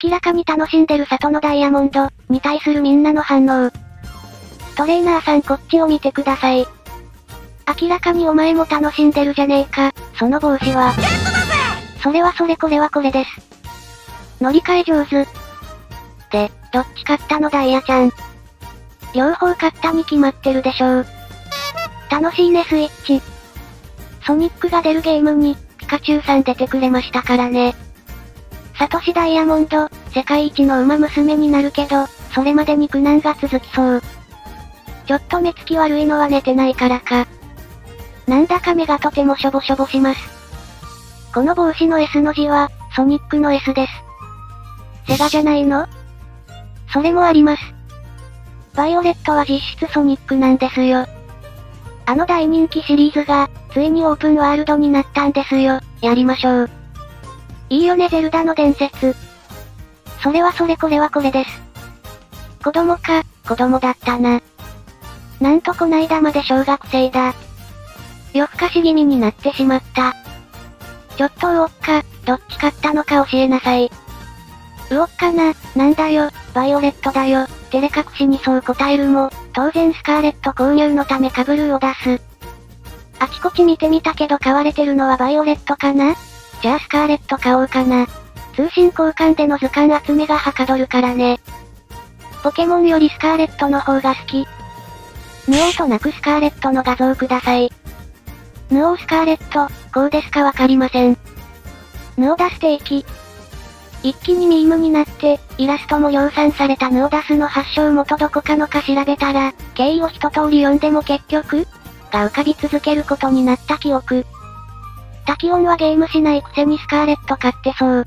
明らかに楽しんでる里のダイヤモンド、に対するみんなの反応。トレーナーさんこっちを見てください。明らかにお前も楽しんでるじゃねえか、その帽子は。それはそれこれはこれです。乗り換え上手。で、どっち買ったのダイヤちゃん。両方買ったに決まってるでしょう。楽しいねスイッチ。ソニックが出るゲームに、ピカチュウさん出てくれましたからね。サトシダイヤモンド、世界一の馬娘になるけど、それまでに苦難が続きそう。ちょっと目つき悪いのは寝てないからか。なんだか目がとてもしょぼしょぼします。この帽子の S の字は、ソニックの S です。セガじゃないの？それもあります。バイオレットは実質ソニックなんですよ。あの大人気シリーズが、ついにオープンワールドになったんですよ。やりましょう。いいよねゼルダの伝説。それはそれこれはこれです。子供か、子供だったな。なんとこないだまで小学生だ。夜更かし気味になってしまった。ちょっとウオッカ、どっち買ったのか教えなさい。ウオッカな、なんだよ、バイオレットだよ、照れ隠しにそう答えるも、当然スカーレット購入のためカブルーを出す。あちこち見てみたけど買われてるのはバイオレットかなじゃあスカーレット買おうかな。通信交換での図鑑集めがはかどるからね。ポケモンよりスカーレットの方が好き。ヌオーとなくスカーレットの画像ください。ヌオースカーレット、こうですかわかりません。ヌオダステーキ。一気にミームになって、イラストも量産されたヌオダスの発祥元どこかのか調べたら、経緯を一通り読んでも結局、が浮かび続けることになった記憶。タキオンはゲームしないくせにスカーレット買ってそう。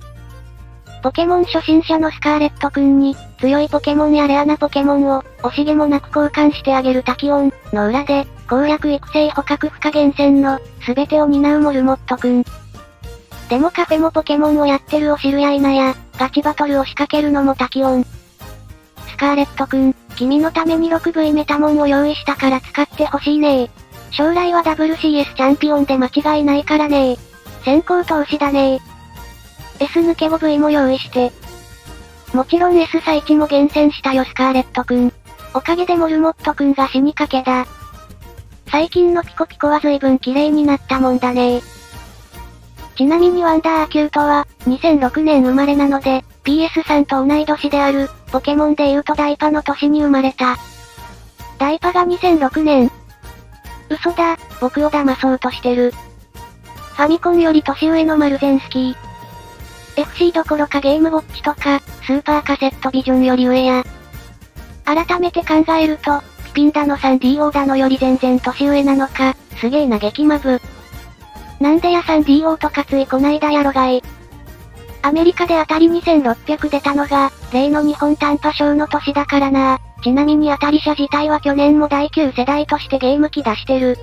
ポケモン初心者のスカーレットくんに、強いポケモンやレアなポケモンを、惜しげもなく交換してあげるタキオン、の裏で、攻略育成捕獲不可厳選の、すべてを担うモルモットくん。でもカフェもポケモンをやってるお知るやいなや、ガチバトルを仕掛けるのもタキオン。スカーレットくん、君のために 6V メタモンを用意したから使ってほしいね将来は WCS チャンピオンで間違いないからね先行投資だね S 抜け 5V も用意して。もちろん S サイチも厳選したよスカーレットくん。おかげでモルモットくんが死にかけだ。最近のピコピコは随分綺麗になったもんだねちなみにワンダーアキュートは、2006年生まれなので、PS さんと同い年である、ポケモンで言うとダイパの年に生まれた。ダイパが2006年。嘘だ、僕を騙そうとしてる。ファミコンより年上のマルゼンスキー。FC どころかゲームウォッチとか、スーパーカセットビジョンより上や。改めて考えると、ピピンだの 3DO だのより全然年上なのか、すげえな激マブ。なんでや 3DO とかついこないだやろがい。アメリカで当たり2600出たのが、例の日本短波賞の年だからなちなみに当たり社自体は去年も第9世代としてゲーム機出してる。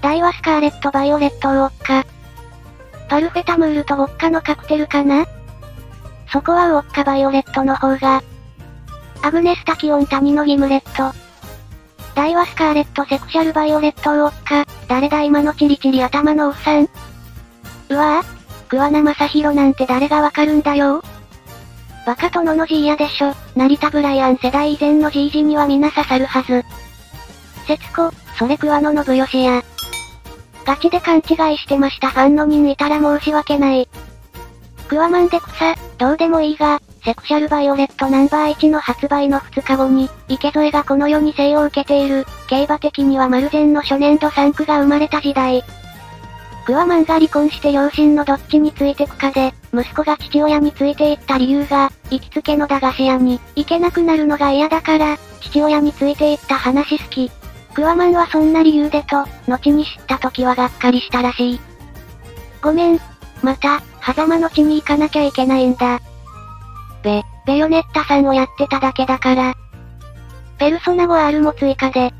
ダイワスカーレット・バイオレット・ウォッカ。パルフェタムールとウォッカのカクテルかな？そこはウォッカバイオレットの方が。アグネスタキオンタニノギムレット。ダイワスカーレットセクシャルバイオレットウォッカ。誰だ今のチリチリ頭のおっさん。うわぁ桑名正博なんて誰がわかるんだよバカ殿のジーヤでしょ。ナリタブライアン世代以前のジジイには皆刺さるはず。節子、それ桑野信義や。ガチで勘違いしてましたファンの人いたら申し訳ない。クワマンで草、どうでもいいが、セクシャルバイオレットナンバー1の発売の2日後に、池添がこの世に生を受けている、競馬的にはマルゼンの初年度3区が生まれた時代。クワマンが離婚して両親のどっちについてくかで、息子が父親についていった理由が、行きつけの駄菓子屋に行けなくなるのが嫌だから、父親についていった話好き。クワマンはそんな理由でと、後に知った時はがっかりしたらしい。ごめん。また、狭間の地に行かなきゃいけないんだ。ベ、ベヨネッタさんをやってただけだから。ペルソナ 5R も追加で。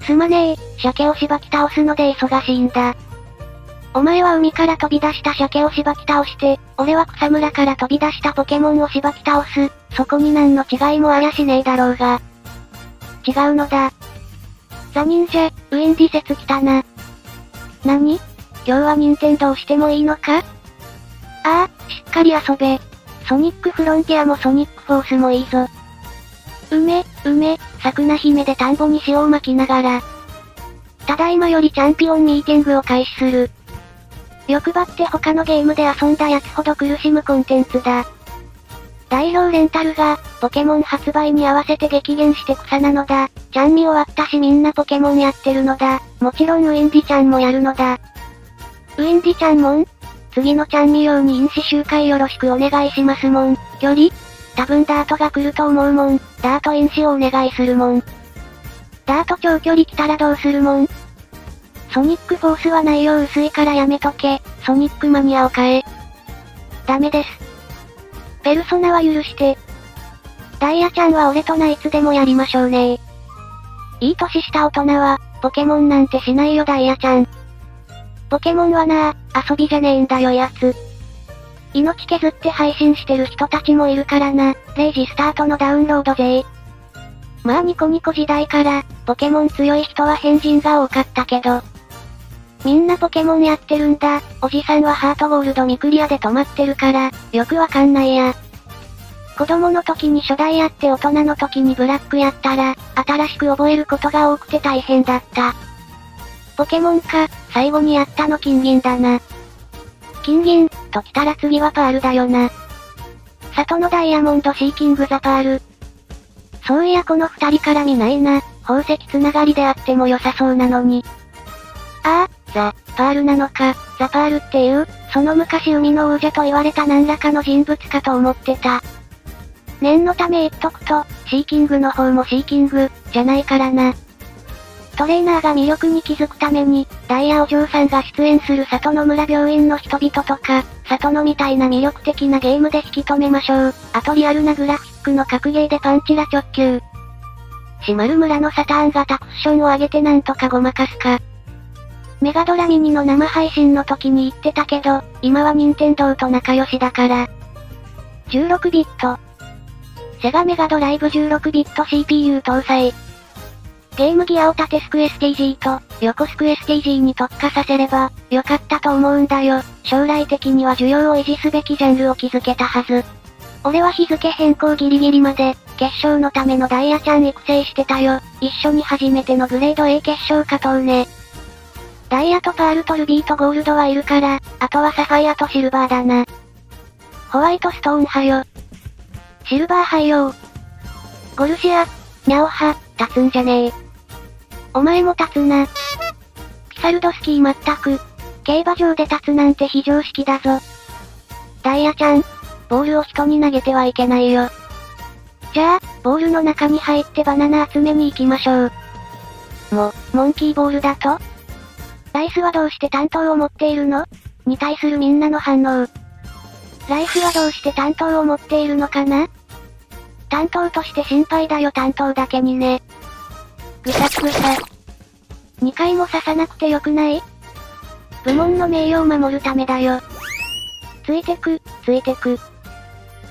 すまねえ、鮭をしばき倒すので忙しいんだ。お前は海から飛び出した鮭をしばき倒して、俺は草むらから飛び出したポケモンをしばき倒す。そこに何の違いもありゃしねえだろうが。違うのだ。ザ忍者、ウィンディ説来たな。何？今日は任天堂してもいいのか？ああ、しっかり遊べ。ソニックフロンティアもソニックフォースもいいぞ。梅、梅、桜姫で田んぼに塩を巻きながら。ただいまよりチャンピオンミーティングを開始する。欲張って他のゲームで遊んだやつほど苦しむコンテンツだ。代表レンタルが、ポケモン発売に合わせて激減して草なのだ。ちゃんみ終わったしみんなポケモンやってるのだ。もちろんウィンディちゃんもやるのだ。ウィンディちゃんもん？次のちゃんみ用に飲酒集会よろしくお願いしますもん。距離？多分ダートが来ると思うもん。ダート飲酒をお願いするもん。ダート長距離来たらどうするもん？ソニックフォースは内容薄いからやめとけ。ソニックマニアを変え。ダメです。ペルソナは許して。ダイヤちゃんは俺とナイツでもやりましょうねいい年した大人は、ポケモンなんてしないよダイヤちゃん。ポケモンはな遊びじゃねえんだよやつ。命削って配信してる人たちもいるからな、0時スタートのダウンロード税。まあニコニコ時代から、ポケモン強い人は変人が多かったけど。みんなポケモンやってるんだ、おじさんはハートゴールドミクリアで止まってるから、よくわかんないや。子供の時に初代やって大人の時にブラックやったら、新しく覚えることが多くて大変だった。ポケモンか、最後にやったの金銀だな。金銀、と来たら次はパールだよな。里のダイヤモンドシーキングザパール。そういやこの二人から見ないな、宝石つながりであっても良さそうなのに。ああ、ザ、パールなのか、ザパールっていう、その昔海の王者と言われた何らかの人物かと思ってた。念のため言っとくと、シーキングの方もシーキング、じゃないからな。トレーナーが魅力に気づくために、ダイヤお嬢さんが出演する里の村病院の人々とか、里のみたいな魅力的なゲームで引き止めましょう。あとリアルなグラフィックの格ゲーでパンチラ直球。閉まる村のサターン型クッションを上げてなんとかごまかすか。メガドラミニの生配信の時に言ってたけど、今は任天堂と仲良しだから。16ビット。セガメガドライブ16ビット CPU 搭載。ゲームギアを縦スク STG と、横スク STG に特化させれば、良かったと思うんだよ。将来的には需要を維持すべきジャンルを築けたはず。俺は日付変更ギリギリまで、決勝のためのダイヤちゃん育成してたよ。一緒に初めてのグレード A 決勝勝とうね。ダイヤとパールとルビーとゴールドはいるから、あとはサファイアとシルバーだな。ホワイトストーン派よ。シルバー廃用。ゴルシア、ニャオハ、立つんじゃねえ。お前も立つな。ピサルドスキーまったく。競馬場で立つなんて非常識だぞ。ダイヤちゃん、ボールを人に投げてはいけないよ。じゃあ、ボールの中に入ってバナナ集めに行きましょう。も、モンキーボールだと？ライスはどうして担当を持っているの？に対するみんなの反応。ライスはどうして担当を持っているのかな？担当として心配だよ担当だけにね。ぐさぐさ。2回も刺さなくてよくない？部門の名誉を守るためだよ。ついてく、ついてく。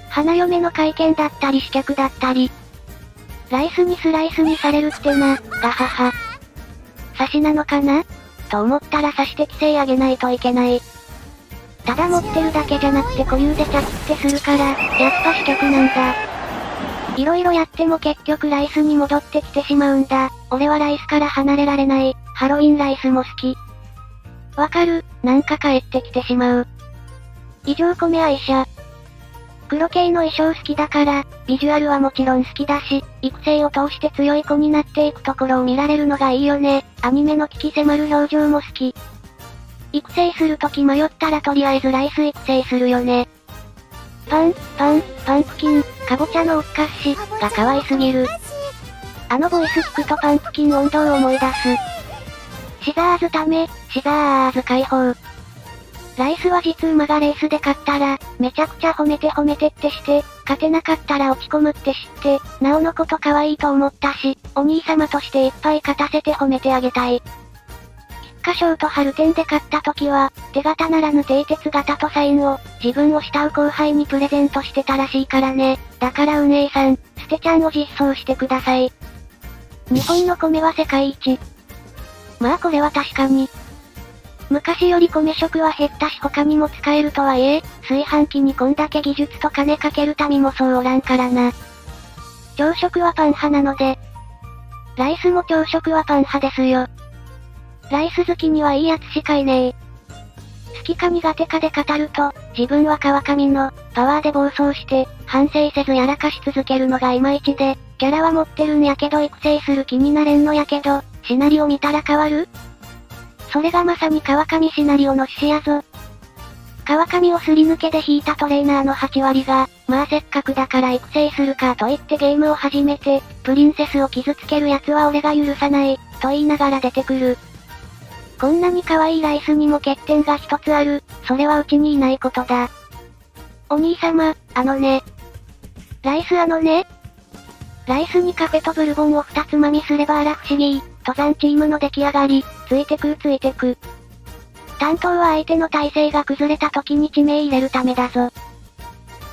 花嫁の会見だったり試客だったり。ライスにスライスにされるってな、ガハハ。刺しなのかな？と思ったら刺して規制上げないといけない。ただ持ってるだけじゃなくて固有で着ってするから、やっぱ試客なんだ。色々やっても結局ライスに戻ってきてしまうんだ。俺はライスから離れられない。ハロウィンライスも好き。わかる、なんか帰ってきてしまう。以上米愛車。黒系の衣装好きだから、ビジュアルはもちろん好きだし、育成を通して強い子になっていくところを見られるのがいいよね。アニメの危機迫る表情も好き。育成するとき迷ったらとりあえずライス育成するよね。パン、パン、パンプキン、かぼちゃのおっかし、が可愛すぎる。あのボイス聞くとパンプキン温度を思い出す。シザーズため、シザーズ解放。ライスは実馬がレースで勝ったら、めちゃくちゃ褒めて褒めてってして、勝てなかったら落ち込むって知って、なおのこと可愛いと思ったし、お兄様としていっぱい勝たせて褒めてあげたい。菊花賞と春天で勝った時は、手形ならぬ蹄鉄型とサインを、自分を慕う後輩にプレゼントしてたらしいからね。だから運営さん、ステちゃんを実装してください。日本の米は世界一。まあこれは確かに。昔より米食は減ったし他にも使えるとはいえ、炊飯器にこんだけ技術と金かける民もそうおらんからな。朝食はパン派なので、ライスも朝食はパン派ですよ。ライス好きにはいいやつしかいねえ。好きか苦手かで語ると、自分は川上の、パワーで暴走して、反省せずやらかし続けるのがいまいちで、キャラは持ってるんやけど育成する気になれんのやけど、シナリオ見たら変わる？それがまさに川上シナリオの趣旨やぞ。川上をすり抜けで引いたトレーナーの8割が、まあせっかくだから育成するかと言ってゲームを始めて、プリンセスを傷つける奴は俺が許さない、と言いながら出てくる。こんなに可愛いライスにも欠点が一つある、それはうちにいないことだ。お兄様、あのね。ライスあのね。ライスにカフェとブルボンを二つまみすればあら不思議、登山チームの出来上がり、ついてくついてく。担当は相手の体勢が崩れた時に地名入れるためだぞ。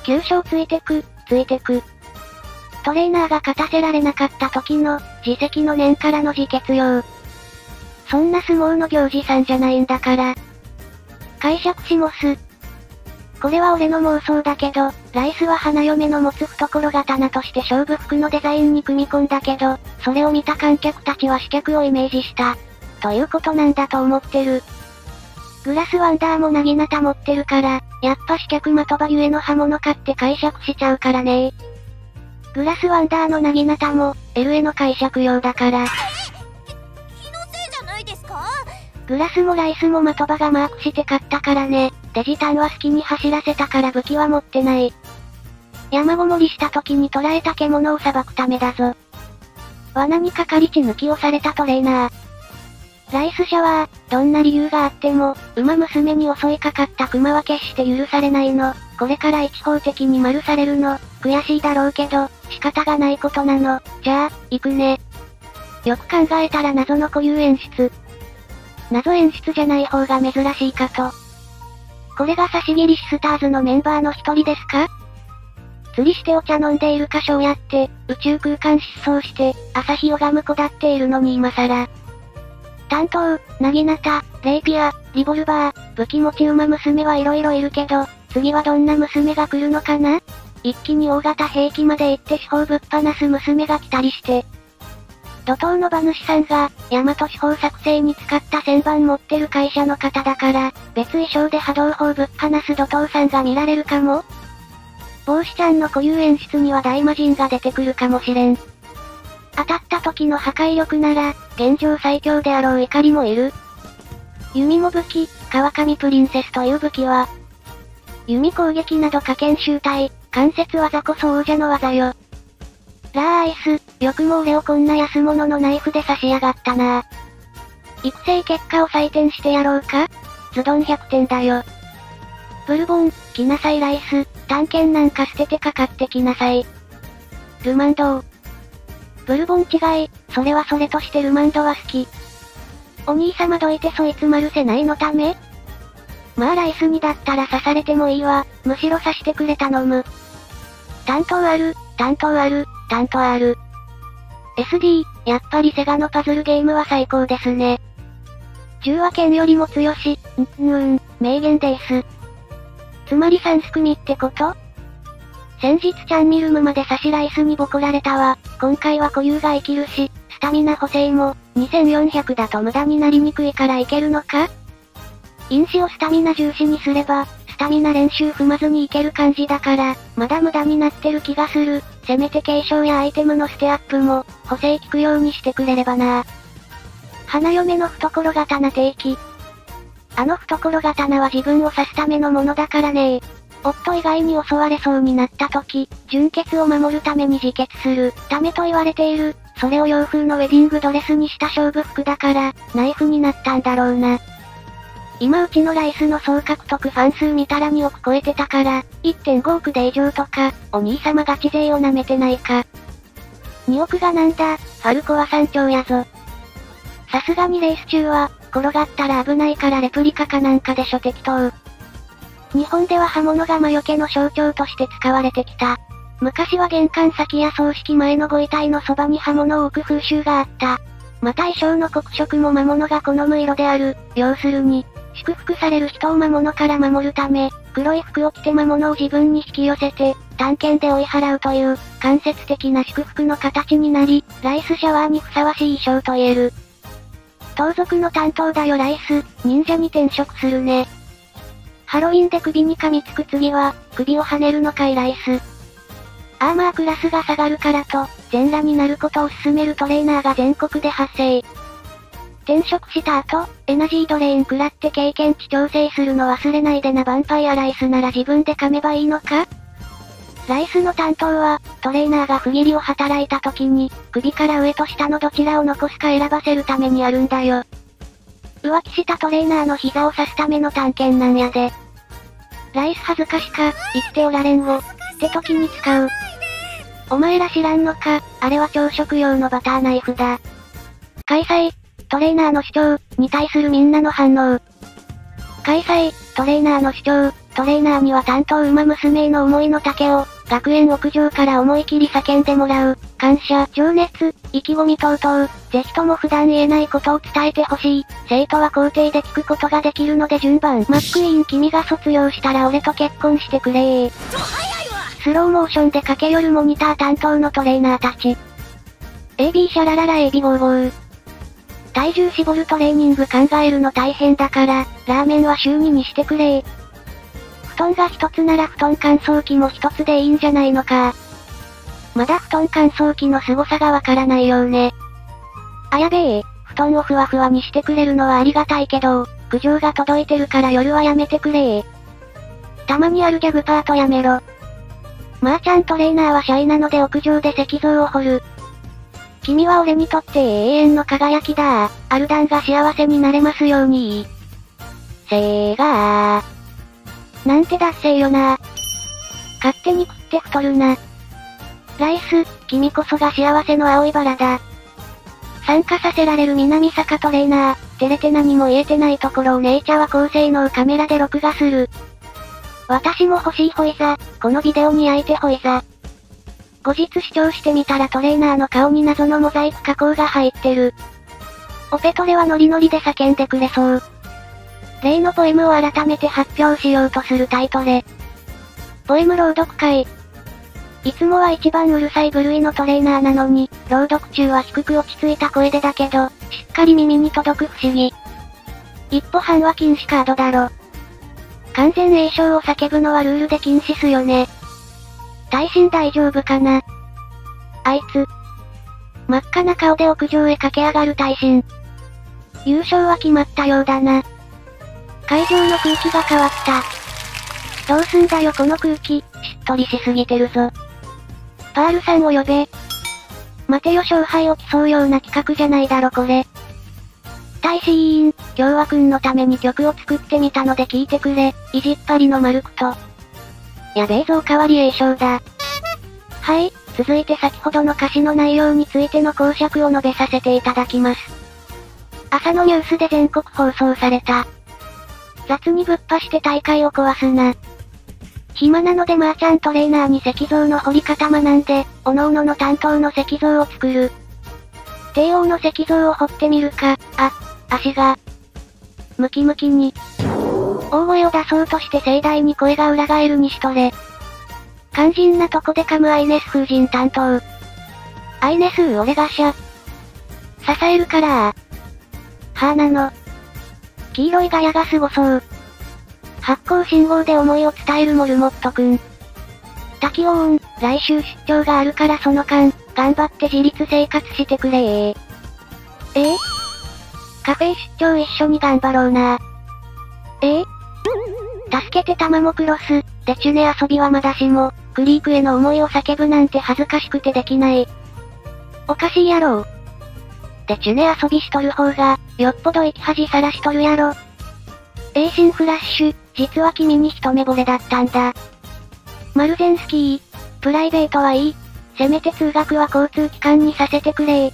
急所をついてく、ついてく。トレーナーが勝たせられなかった時の、自責の念からの自決用。そんな相撲の行事さんじゃないんだから。解釈しもす。これは俺の妄想だけど、ライスは花嫁の持つ懐刀として勝負服のデザインに組み込んだけど、それを見た観客たちは死客をイメージした。ということなんだと思ってる。グラスワンダーもなぎなた持ってるから、やっぱ死客的場ゆえの刃物かって解釈しちゃうからねグラスワンダーのなぎなたも、L への解釈用だから。グラスもライスも的場がマークして買ったからね。デジタンは好きに走らせたから武器は持ってない。山ごもりした時に捕らえた獣を裁くためだぞ。罠にかかり血抜きをされたトレーナー。ライスシャワー、どんな理由があっても、馬娘に襲いかかった熊は決して許されないの。これから一方的に丸されるの。悔しいだろうけど、仕方がないことなの。じゃあ、行くね。よく考えたら謎の固有演出。謎演出じゃない方が珍しいかと。これが差し切りシスターズのメンバーの一人ですか？釣りしてお茶飲んでいるか所をやって、宇宙空間失踪して、朝日拝む子だっているのに今更。担当、なぎなた、レイピア、リボルバー、武器持ち馬娘はいろいろいるけど、次はどんな娘が来るのかな？一気に大型兵器まで行って司法ぶっ放す娘が来たりして、怒涛の馬主さんが、大和司法作成に使った旋盤持ってる会社の方だから、別衣装で波動砲ぶっ放す怒涛さんが見られるかも？帽子ちゃんの固有演出には大魔人が出てくるかもしれん。当たった時の破壊力なら、現状最強であろう怒りもいる。弓も武器、川上プリンセスという武器は、弓攻撃など可研修体、関節技こそ王者の技よ。ラーアイス、よくも俺をこんな安物のナイフで刺しやがったな育成結果を採点してやろうか？ズドン100点だよ。ブルボン、来なさいライス、探検なんか捨ててかかってきなさい。ルマンドブルボン違い、それはそれとしてルマンドは好き。お兄様どいてそいつマルセないのため？まあライスにだったら刺されてもいいわ、むしろ刺してくれ頼む。担当ある、担当ある、担当ある。SD、やっぱりセガのパズルゲームは最高ですね。中和剣よりも強し、ん、んーん、名言です。つまり3すくみってこと？先日チャンミルムまで差しライスにボコられたわ。今回は固有が生きるし、スタミナ補正も、2400だと無駄になりにくいからいけるのか？因子をスタミナ重視にすれば、タミナ練習踏まずにいける感じだから、まだ無駄になってる気がする。せめて継承やアイテムのステアップも、補正効くようにしてくれればな花嫁の懐刀定期。あの懐刀は自分を刺すためのものだからね夫以外に襲われそうになった時、純血を守るために自決するためと言われている。それを洋風のウェディングドレスにした勝負服だから、ナイフになったんだろうな。今うちのライスの総獲得ファン数見たら2億超えてたから、1.5億で以上とか、お兄様ガチ勢を舐めてないか。2億がなんだ、ファルコは山頂やぞ。さすがにレース中は、転がったら危ないからレプリカかなんかでしょ適当。日本では刃物が魔除けの象徴として使われてきた。昔は玄関先や葬式前のご遺体のそばに刃物を置く風習があった。また衣装の黒色も魔物が好む色である。要するに、祝福される人を魔物から守るため、黒い服を着て魔物を自分に引き寄せて、探検で追い払うという、間接的な祝福の形になり、ライスシャワーにふさわしい衣装と言える。盗賊の担当だよライス、忍者に転職するね。ハロウィンで首に噛みつく次は、首を跳ねるのかいライス。アーマークラスが下がるからと、全裸になることを勧めるトレーナーが全国で発生。転職した後、エナジードレイン食らって経験値調整するの忘れないでなヴァンパイアライスなら自分で噛めばいいのか？ライスの担当は、トレーナーが不義理を働いた時に、首から上と下のどちらを残すか選ばせるためにあるんだよ。浮気したトレーナーの膝を刺すための探検なんやで。ライス恥ずかしか、生きておられんを、って時に使う。お前ら知らんのか、あれは朝食用のバターナイフだ。開催、トレーナーの主張、に対するみんなの反応。開催、トレーナーの主張、トレーナーには担当馬娘への思いの丈を、学園屋上から思い切り叫んでもらう、感謝、情熱、意気込み等々、ぜひとも普段言えないことを伝えてほしい。生徒は校庭で聞くことができるので順番。マックイーン君が卒業したら俺と結婚してくれ。スローモーションで駆け寄るモニター担当のトレーナーたち。AB シャラララ AB ゴーゴー。体重絞るトレーニング考えるの大変だから、ラーメンは週2にしてくれ布団が一つなら布団乾燥機も一つでいいんじゃないのか。まだ布団乾燥機の凄さがわからないようね。あやべえ、布団をふわふわにしてくれるのはありがたいけど、苦情が届いてるから夜はやめてくれたまにあるギャグパートやめろ。まーちゃんトレーナーはシャイなので屋上で石像を掘る。君は俺にとって永遠の輝きだアルダンが幸せになれますようにせーがー。なんて脱線よな勝手に食って太るな。ライス、君こそが幸せの青いバラだ。参加させられる南坂トレーナー、照れて何も言えてないところをネイチャーは高性能カメラで録画する。私も欲しいホイザ、このビデオに焼いてホイザ。後日視聴してみたらトレーナーの顔に謎のモザイク加工が入ってる。オペトレはノリノリで叫んでくれそう。例のポエムを改めて発表しようとするタイトレ。ポエム朗読会。いつもは一番うるさい部類のトレーナーなのに、朗読中は低く落ち着いた声でだけど、しっかり耳に届く不思議。一歩半は禁止カードだろ。完全栄唱を叫ぶのはルールで禁止すよね。耐震大丈夫かな？あいつ。真っ赤な顔で屋上へ駆け上がる耐震。優勝は決まったようだな。会場の空気が変わった。どうすんだよこの空気、しっとりしすぎてるぞ。パールさんを呼べ。待てよ勝敗を競うような企画じゃないだろこれ。大使委員、今日はくんのために曲を作ってみたので聞いてくれ、意地っ張りのマルクと。やべえぞおかわり栄唱だ。はい、続いて先ほどの歌詞の内容についての講釈を述べさせていただきます。朝のニュースで全国放送された。雑にぶっぱして大会を壊すな。暇なのでマーチャントレーナーに石像の彫り方学んで、各々の担当の石像を作る。帝王の石像を彫ってみるか、あ、足が、ムキムキに。大声を出そうとして盛大に声が裏返るにしとれ。肝心なとこで噛むアイネス風神担当。アイネスー俺がしゃ。支えるからはぁなの。黄色いガヤがすごそう。発光信号で思いを伝えるモルモットくん。滝オーン、来週出張があるからその間、頑張って自立生活してくれー。え？ー、カフェ出張一緒に頑張ろうな。え？ー、助けてタマモクロス、でちゅね遊びはまだしも、クリークへの思いを叫ぶなんて恥ずかしくてできない。おかしいやろう。でちゅね遊びしとる方が、よっぽど生き恥さらしとるやろ。エイシンフラッシュ、実は君に一目惚れだったんだ。マルゼンスキー、プライベートはいい。せめて通学は交通機関にさせてくれ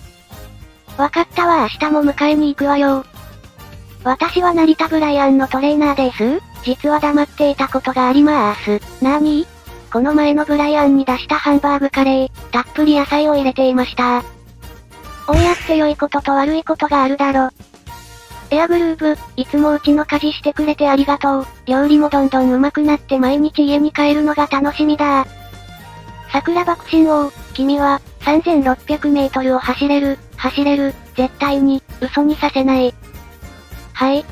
わかったわ明日も迎えに行くわよ。私は成田ブライアンのトレーナーです。実は黙っていたことがありまーす。なーに？この前のブライアンに出したハンバーグカレー、たっぷり野菜を入れていました。おやって良いことと悪いことがあるだろ。エアグループ、いつもうちの家事してくれてありがとう。料理もどんどん上手くなって毎日家に帰るのが楽しみだ。桜爆心王、君は、3600メートルを走れる、走れる、絶対に、嘘にさせない。はい。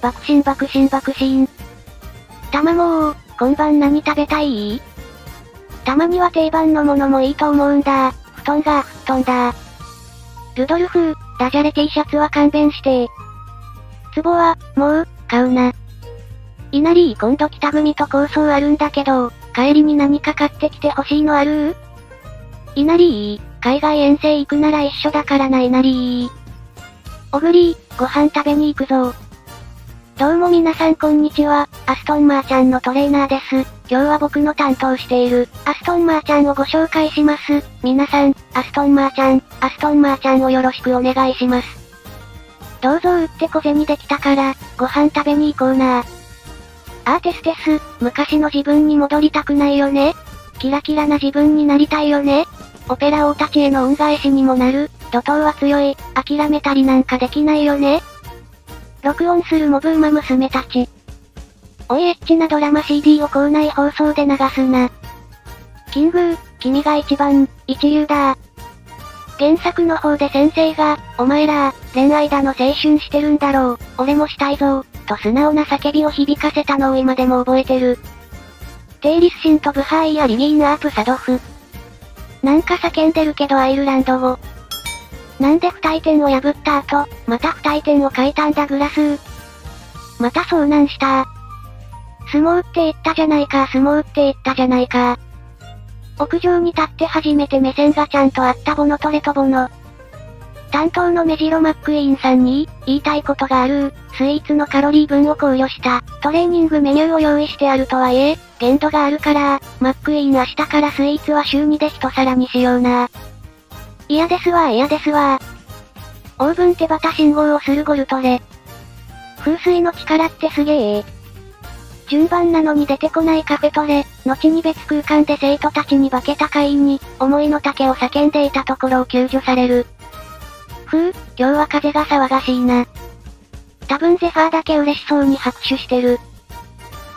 爆心爆心爆心。たまもー、今晩何食べたい？たまには定番のものもいいと思うんだ。布団が、布団だ。ルドルフダジャレ T シャツは勘弁して。壺は、もう、買うな。稲荷今度北組と構想あるんだけど、帰りに何か買ってきてほしいのある？稲荷海外遠征行くなら一緒だからな稲荷おぐりご飯食べに行くぞ。どうも皆さんこんにちは、アストンマーちゃんのトレーナーです。今日は僕の担当している、アストンマーちゃんをご紹介します。皆さん、アストンマーちゃん、アストンマーちゃんをよろしくお願いします。どうぞ売って小銭できたから、ご飯食べに行こうな。アーティステス、昔の自分に戻りたくないよね。キラキラな自分になりたいよね。オペラ王たちへの恩返しにもなる、怒涛は強い、諦めたりなんかできないよね。録音するモブウマ娘たち。おいエッチなドラマ CD を校内放送で流すな。キング、君が一番、一流だ原作の方で先生が、お前ら、恋愛だの青春してるんだろう、俺もしたいぞ、と素直な叫びを響かせたのを今でも覚えてる。テイリスシンとブハイやリビーンアープサドフ。なんか叫んでるけどアイルランド語。なんで不退点を破った後、また不退点を書いたんだグラスー。また遭難した相撲って言ったじゃないか相撲って言ったじゃないか屋上に立って初めて目線がちゃんとあったボノトレとボノ。担当のメジロマックイーンさんに、言いたいことがある、スイーツのカロリー分を考慮した、トレーニングメニューを用意してあるとはいえ、限度があるから、マックイーン明日からスイーツは週2で一皿にしような。嫌ですわ嫌ですわオーブン手旗信号をするゴルトレ。風水の力ってすげえ。順番なのに出てこないカフェトレ、後に別空間で生徒たちに化けた会員に、思いの丈を叫んでいたところを救助される。ふう、今日は風が騒がしいな。多分ゼファーだけ嬉しそうに拍手してる。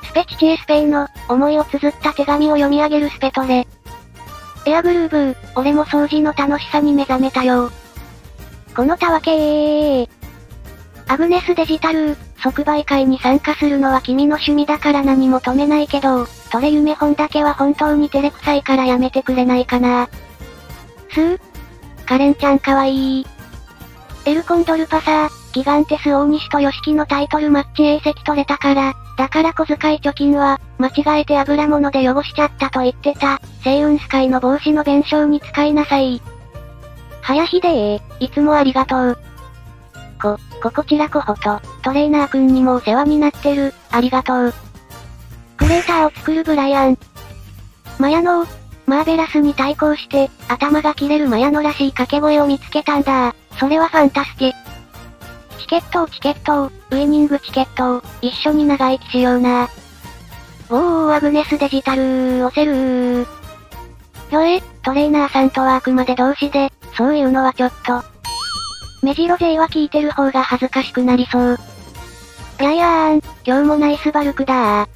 スペチチエスペイの、思いを綴った手紙を読み上げるスペトレ。エアグルーブー、俺も掃除の楽しさに目覚めたよ。このたわけー。アグネスデジタル即売会に参加するのは君の趣味だから何も止めないけど、トレ夢本だけは本当に照れくさいからやめてくれないかな。スーカレンちゃんかわいい。エルコンドルパサー、ギガンテス大西とヨシキのタイトルマッチ A 席取れたから、だから小遣い貯金は、間違えて油物で汚しちゃったと言ってた、星雲スカイの帽子の弁償に使いなさい。はやひでえいつもありがとう。こ、ここちらこほと、トレーナーくんにもお世話になってる、ありがとう。クレーターを作るブライアン。マヤノー、マーベラスに対抗して、頭が切れるマヤノらしい掛け声を見つけたんだそれはファンタスティ。チケットをチケットを、ウイニングチケットを、一緒に長生きしような。おーアグネスデジタルー、押せるー。よえ、トレーナーさんとはあくまで同士で、そういうのはちょっと。メジロ勢は聞いてる方が恥ずかしくなりそう。ギャヤーン、今日もナイスバルクだー。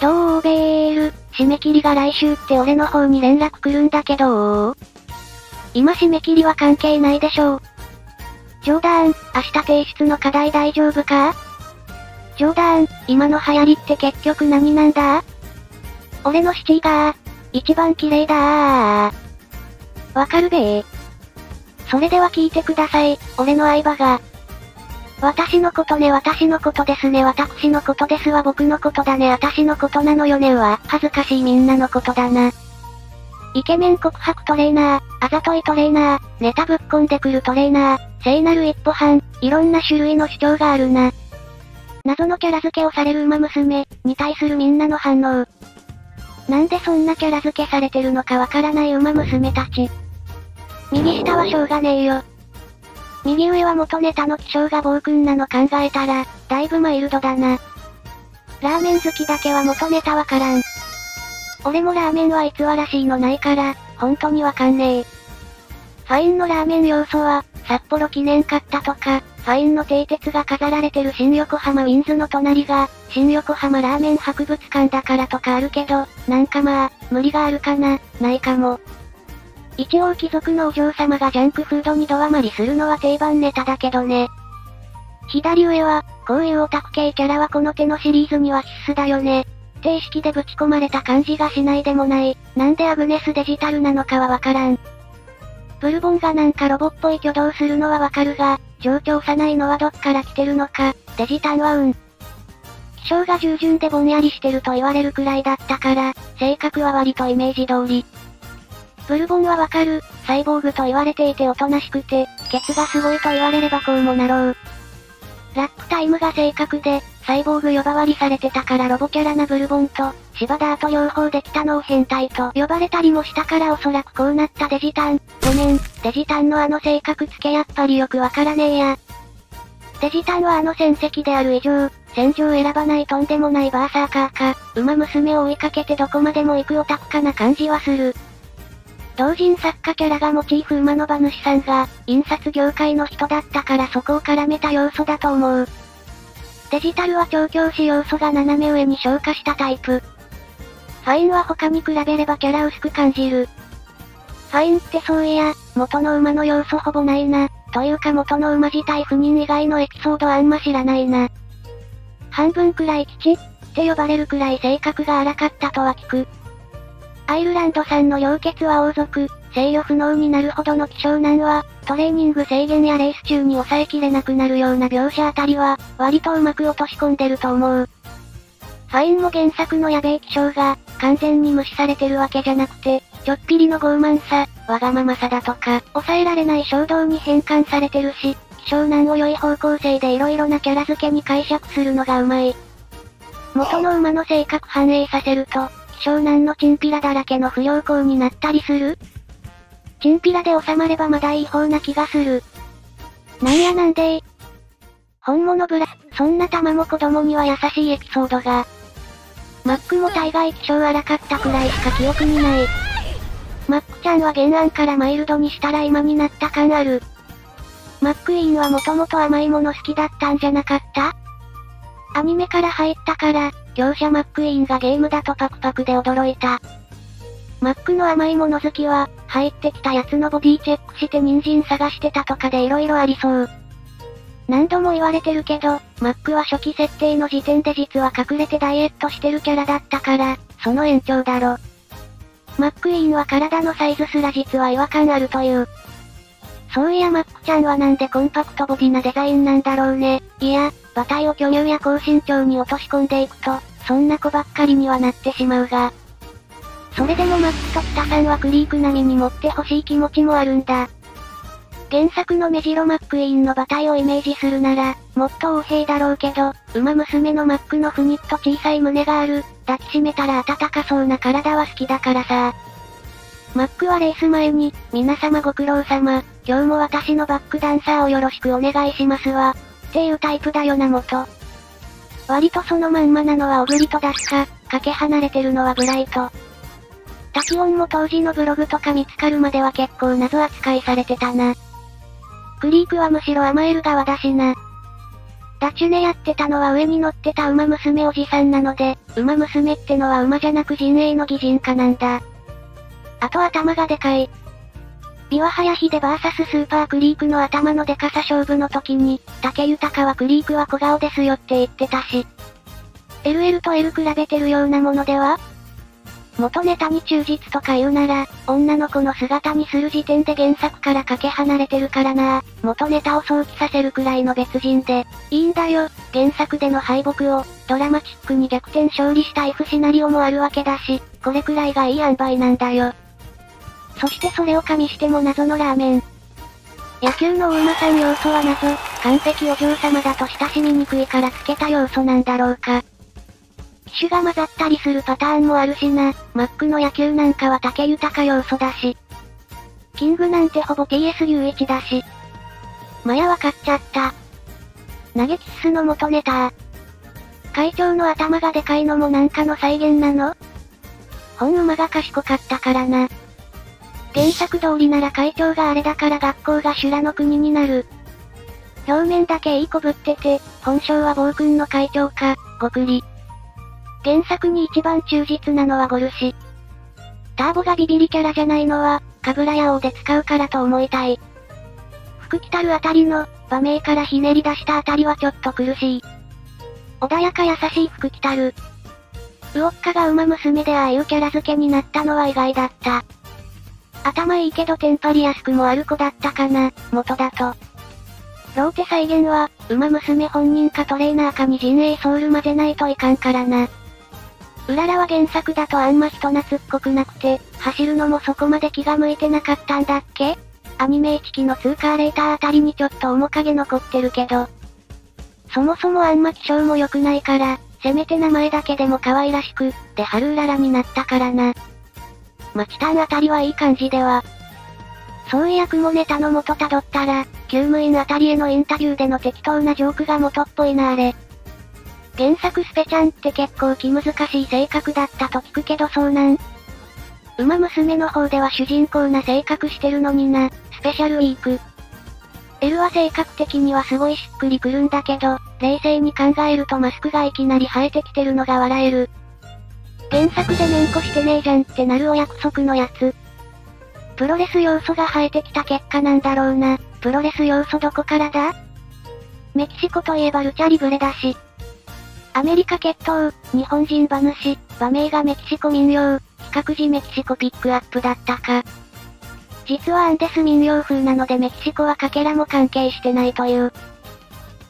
どうべーる、締め切りが来週って俺の方に連絡来るんだけど今締め切りは関係ないでしょう。冗談、明日提出の課題大丈夫か？冗談、今の流行りって結局何なんだ？俺のシティが一番綺麗だー。わかるべー。それでは聞いてください、俺の相場が。私のことね私のことですね私のことですわ僕のことだね私のことなのよねは恥ずかしいみんなのことだな。イケメン告白トレーナー、あざといトレーナー、ネタぶっこんでくるトレーナー、聖なる一歩半、いろんな種類の主張があるな。謎のキャラ付けをされる馬娘、に対するみんなの反応。なんでそんなキャラ付けされてるのかわからない馬娘たち。右下はしょうがねえよ。右上は元ネタの気象が暴君なの考えたら、だいぶマイルドだな。ラーメン好きだけは元ネタわからん。俺もラーメンは偽らしいのないから、本当にわかんねえ。ファインのラーメン要素は、札幌記念買ったとか、ファインの蹄鉄が飾られてる新横浜ウィンズの隣が、新横浜ラーメン博物館だからとかあるけど、なんかまあ、無理があるかな、ないかも。一応貴族のお嬢様がジャンクフードにドハマりするのは定番ネタだけどね。左上は、こういうオタク系キャラはこの手のシリーズには必須だよね。定式でぶち込まれた感じがしないでもない。なんでアグネスデジタルなのかはわからん。ブルボンがなんかロボっぽい挙動するのはわかるが、情緒幼いのはどっから来てるのか、デジタンはうん。気象が従順でぼんやりしてると言われるくらいだったから、性格は割とイメージ通り。ブルボンはわかる、サイボーグと言われていておとなしくて、ケツがすごいと言われればこうもなろう。ラップタイムが正確で、サイボーグ呼ばわりされてたからロボキャラなブルボンと、シバダーと両方できたのを変態と呼ばれたりもしたからおそらくこうなったデジタン。ごめん、デジタンのあの性格付けやっぱりよくわからねえや。デジタンはあの戦績である以上、戦場選ばないとんでもないバーサーカーか、馬娘を追いかけてどこまでも行くオタクかな感じはする。同人作家キャラがモチーフ馬の馬主さんが、印刷業界の人だったからそこを絡めた要素だと思う。デジタルは調教師要素が斜め上に昇華したタイプ。ファインは他に比べればキャラ薄く感じる。ファインってそういや、元の馬の要素ほぼないな。というか元の馬自体不妊以外のエピソードあんま知らないな。半分くらい父って呼ばれるくらい性格が荒かったとは聞く。アイルランド産の溶血は王族、制御不能になるほどの希少難は、トレーニング制限やレース中に抑えきれなくなるような描写あたりは、割とうまく落とし込んでると思う。ファインも原作のやべえ気象が、完全に無視されてるわけじゃなくて、ちょっぴりの傲慢さ、わがままさだとか、抑えられない衝動に変換されてるし、希少難を良い方向性で色々なキャラ付けに解釈するのがうまい。元の馬の性格反映させると、湘南のチンピラだらけの不良校になったりする？チンピラで収まればまだいい方な気がする。なんやなんでー。本物ブラ、そんな玉も子供には優しいエピソードが。マックも大概気性荒かったくらいしか記憶にない。マックちゃんは原案からマイルドにしたら今になった感ある。マックイーンはもともと甘いもの好きだったんじゃなかった？アニメから入ったから、業者マックイーンがゲームだとパクパクで驚いた。マックの甘いもの好きは、入ってきたやつのボディチェックして人参探してたとかで色々ありそう。何度も言われてるけど、マックは初期設定の時点で実は隠れてダイエットしてるキャラだったから、その延長だろ。マックイーンは体のサイズすら実は違和感あるという。そういやマックちゃんはなんでコンパクトボディなデザインなんだろうね。いや、馬体を巨乳や高身長に落とし込んでいくと、そんな子ばっかりにはなってしまうが。それでもマックと北さんはクリーク並みに持ってほしい気持ちもあるんだ。原作のメジロマックイーンの馬体をイメージするなら、もっと横兵だろうけど、馬娘のマックのふにっと小さい胸がある、抱きしめたら温かそうな体は好きだからさ。マックはレース前に、皆様ご苦労様、今日も私のバックダンサーをよろしくお願いしますわ。っていうタイプだよな元。割とそのまんまなのはオグリとだすか、かけ離れてるのはブライト。タキオンも当時のブログとか見つかるまでは結構謎扱いされてたな。クリークはむしろ甘える側だしな。ダチュネやってたのは上に乗ってた馬娘おじさんなので、馬娘ってのは馬じゃなく陣営の擬人化なんだ。あと頭がでかい。ビワハヤヒデ VS ススーパークリークの頭のデカさ勝負の時に、竹豊はクリークは小顔ですよって言ってたし。LL と L 比べてるようなものでは元ネタに忠実とか言うなら、女の子の姿にする時点で原作からかけ離れてるからな元ネタを想起させるくらいの別人で、いいんだよ、原作での敗北を、ドラマチックに逆転勝利した F シナリオもあるわけだし、これくらいがいい塩梅なんだよ。そしてそれを加味しても謎のラーメン。野球の馬さん要素は謎、完璧お嬢様だと親しみにくいからつけた要素なんだろうか。機種が混ざったりするパターンもあるしな、マックの野球なんかは竹豊要素だし。キングなんてほぼ TS91 だし。まやわかっちゃった。投げキッスの元ネタ会長の頭がでかいのもなんかの再現なの？本馬が賢かったからな。原作通りなら会長があれだから学校が修羅の国になる。表面だけいいこぶってて、本性は暴君の会長か、ごくり。原作に一番忠実なのはゴルシ。ターボがビビリキャラじゃないのは、カブラヤ王で使うからと思いたい。福来たるあたりの、場名からひねり出したあたりはちょっと苦しい。穏やか優しい福来たる。ウオッカが馬娘でああいうキャラ付けになったのは意外だった。頭いいけどテンパりやすくもある子だったかな、元だと。ローテ再現は、馬娘本人かトレーナーかに陣営ソウル混ぜないといかんからな。うららは原作だとあんま人懐っこくなくて、走るのもそこまで気が向いてなかったんだっけ？アニメ1期の通過レーターあたりにちょっと面影残ってるけど。そもそもあんま気性も良くないから、せめて名前だけでも可愛らしく、で春うららになったからな。まチタンあたりはいい感じでは。そういや雲ネタの元たどったら、救務員あたりへのインタビューでの適当なジョークが元っぽいなあれ。原作スペちゃんって結構気難しい性格だったと聞くけどそうなん馬娘の方では主人公な性格してるのにな、スペシャルウィーク。L は性格的にはすごいしっくりくるんだけど、冷静に考えるとマスクがいきなり生えてきてるのが笑える。原作でめんこしてねえじゃんってなるお約束のやつ。プロレス要素が生えてきた結果なんだろうな。プロレス要素どこからだ？メキシコといえばルチャリブレだし。アメリカ血統、日本人馬主、馬名がメキシコ民謡、比較時メキシコピックアップだったか。実はアンデス民謡風なのでメキシコはかけらも関係してないという。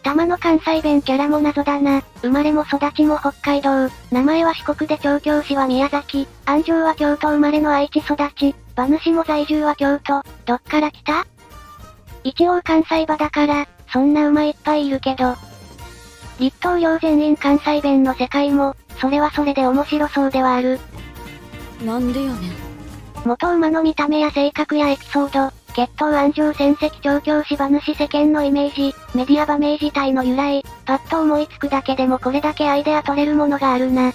玉の関西弁キャラも謎だな。生まれも育ちも北海道。名前は四国で調教師は宮崎。安城は京都生まれの愛知育ち。馬主も在住は京都。どっから来た？一応関西場だから、そんな馬いっぱいいるけど。立東領全員関西弁の世界も、それはそれで面白そうではある。なんでやねん。元馬の見た目や性格やエピソード、血統安城戦績調教師馬主世間のイメージ、メディア馬名自体の由来、パッと思いつくだけでもこれだけアイデア取れるものがあるな。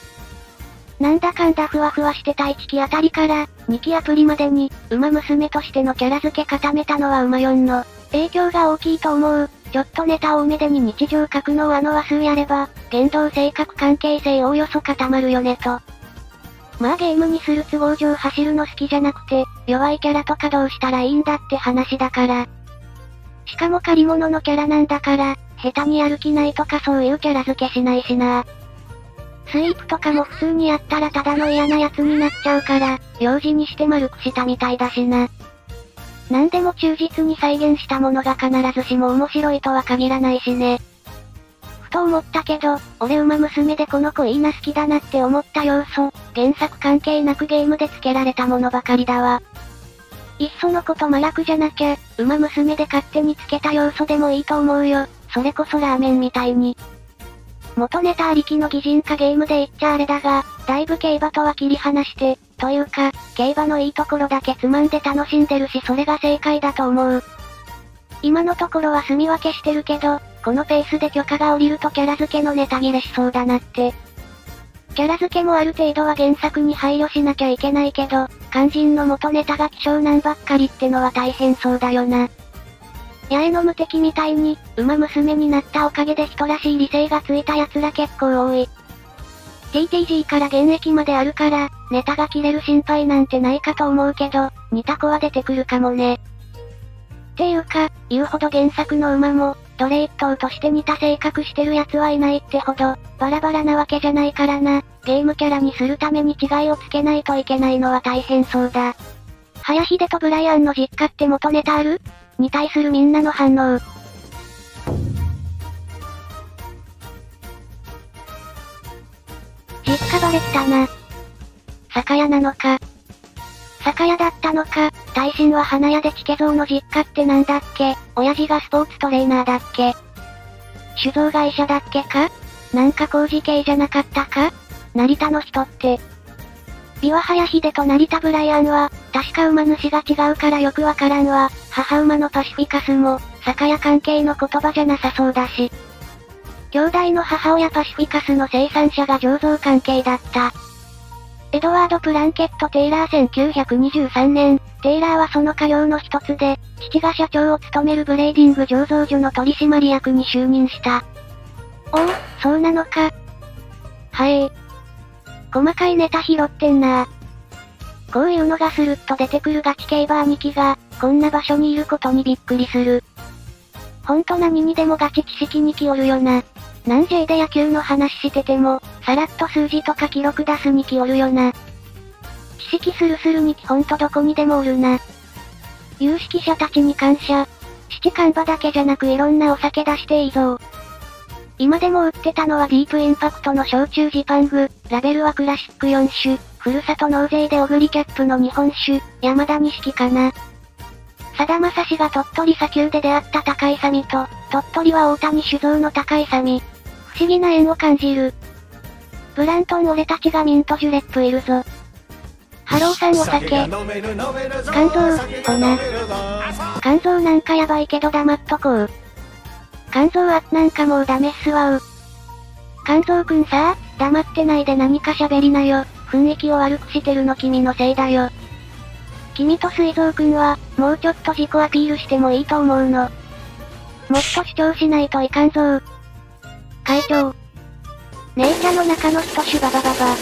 なんだかんだふわふわしてた1期あたりから、2期アプリまでに、馬娘としてのキャラ付け固めたのは馬4の、影響が大きいと思う。ちょっとネタ多めでに日常格納あの話数やれば、言動性格関係性おおよそ固まるよねと。まあゲームにする都合上走るの好きじゃなくて、弱いキャラとかどうしたらいいんだって話だから。しかも借り物のキャラなんだから、下手にやる気ないとかそういうキャラ付けしないしな。スイープとかも普通にやったらただの嫌なやつになっちゃうから、用事にして丸くしたみたいだしな。何でも忠実に再現したものが必ずしも面白いとは限らないしね。ふと思ったけど、俺馬娘でこの子いいな好きだなって思った要素、原作関係なくゲームで付けられたものばかりだわ。いっそのこと麻薬じゃなきゃ、馬娘で勝手に付けた要素でもいいと思うよ。それこそラーメンみたいに。元ネタありきの擬人化ゲームで言っちゃあれだが、だいぶ競馬とは切り離して、というか、競馬のいいところだけつまんで楽しんでるしそれが正解だと思う。今のところは住み分けしてるけど、このペースで許可が下りるとキャラ付けのネタ切れしそうだなって。キャラ付けもある程度は原作に配慮しなきゃいけないけど、肝心の元ネタが希少なんばっかりってのは大変そうだよな。八重の無敵みたいに、馬娘になったおかげで人らしい理性がついた奴ら結構多い。TTG から現役まであるから、ネタが切れる心配なんてないかと思うけど、似た子は出てくるかもね。っていうか、言うほど原作の馬も、奴隷一頭として似た性格してる奴はいないってほど、バラバラなわけじゃないからな。ゲームキャラにするために違いをつけないといけないのは大変そうだ。早秀とブライアンの実家って元ネタある？に対するみんなの反応。実家バレてたな。酒屋なのか。酒屋だったのか、大臣は花屋でチケゾウの実家ってなんだっけ親父がスポーツトレーナーだっけ酒造会社だっけかなんか工事系じゃなかったか成田の人って。岩早秀と成田ブライアンは、確か馬主が違うからよくわからんわ。母馬のパシフィカスも、酒屋関係の言葉じゃなさそうだし。兄弟の母親パシフィカスの生産者が醸造関係だった。エドワード・プランケット・テイラー1923年、テイラーはその家業の一つで、父が社長を務めるブレーディング醸造所の取締役に就任した。おお、そうなのか。はい。細かいネタ拾ってんなこういうのがスルッと出てくるガチ競馬兄貴が、こんな場所にいることにびっくりする。ほんと何にでもガチ知識に来おるよな。なん J で野球の話してても、さらっと数字とか記録出すに来おるよな。知識するするにきほんとどこにでもおるな。有識者たちに感謝。七看馬だけじゃなくいろんなお酒出していいぞ。今でも売ってたのはディープインパクトの焼酎ジパング、ラベルはクラシック4種、ふるさと納税でオグリキャップの日本酒、山田錦かな。さだまさしが鳥取砂丘で出会った高いサミと、鳥取は大谷酒造の高いサミ。不思議な縁を感じる。ブラントン俺たちがミントジュレップいるぞ。ハローさんお酒。肝臓、ほな。肝臓なんかやばいけど黙っとこう。肝臓あなんかもうダメっすわう。肝臓くんさ黙ってないで何か喋りなよ。雰囲気を悪くしてるの君のせいだよ。君と膵臓くんは、もうちょっと自己アピールしてもいいと思うの。もっと主張しないといかんぞ会長。姉ちゃの中の人種ババババ。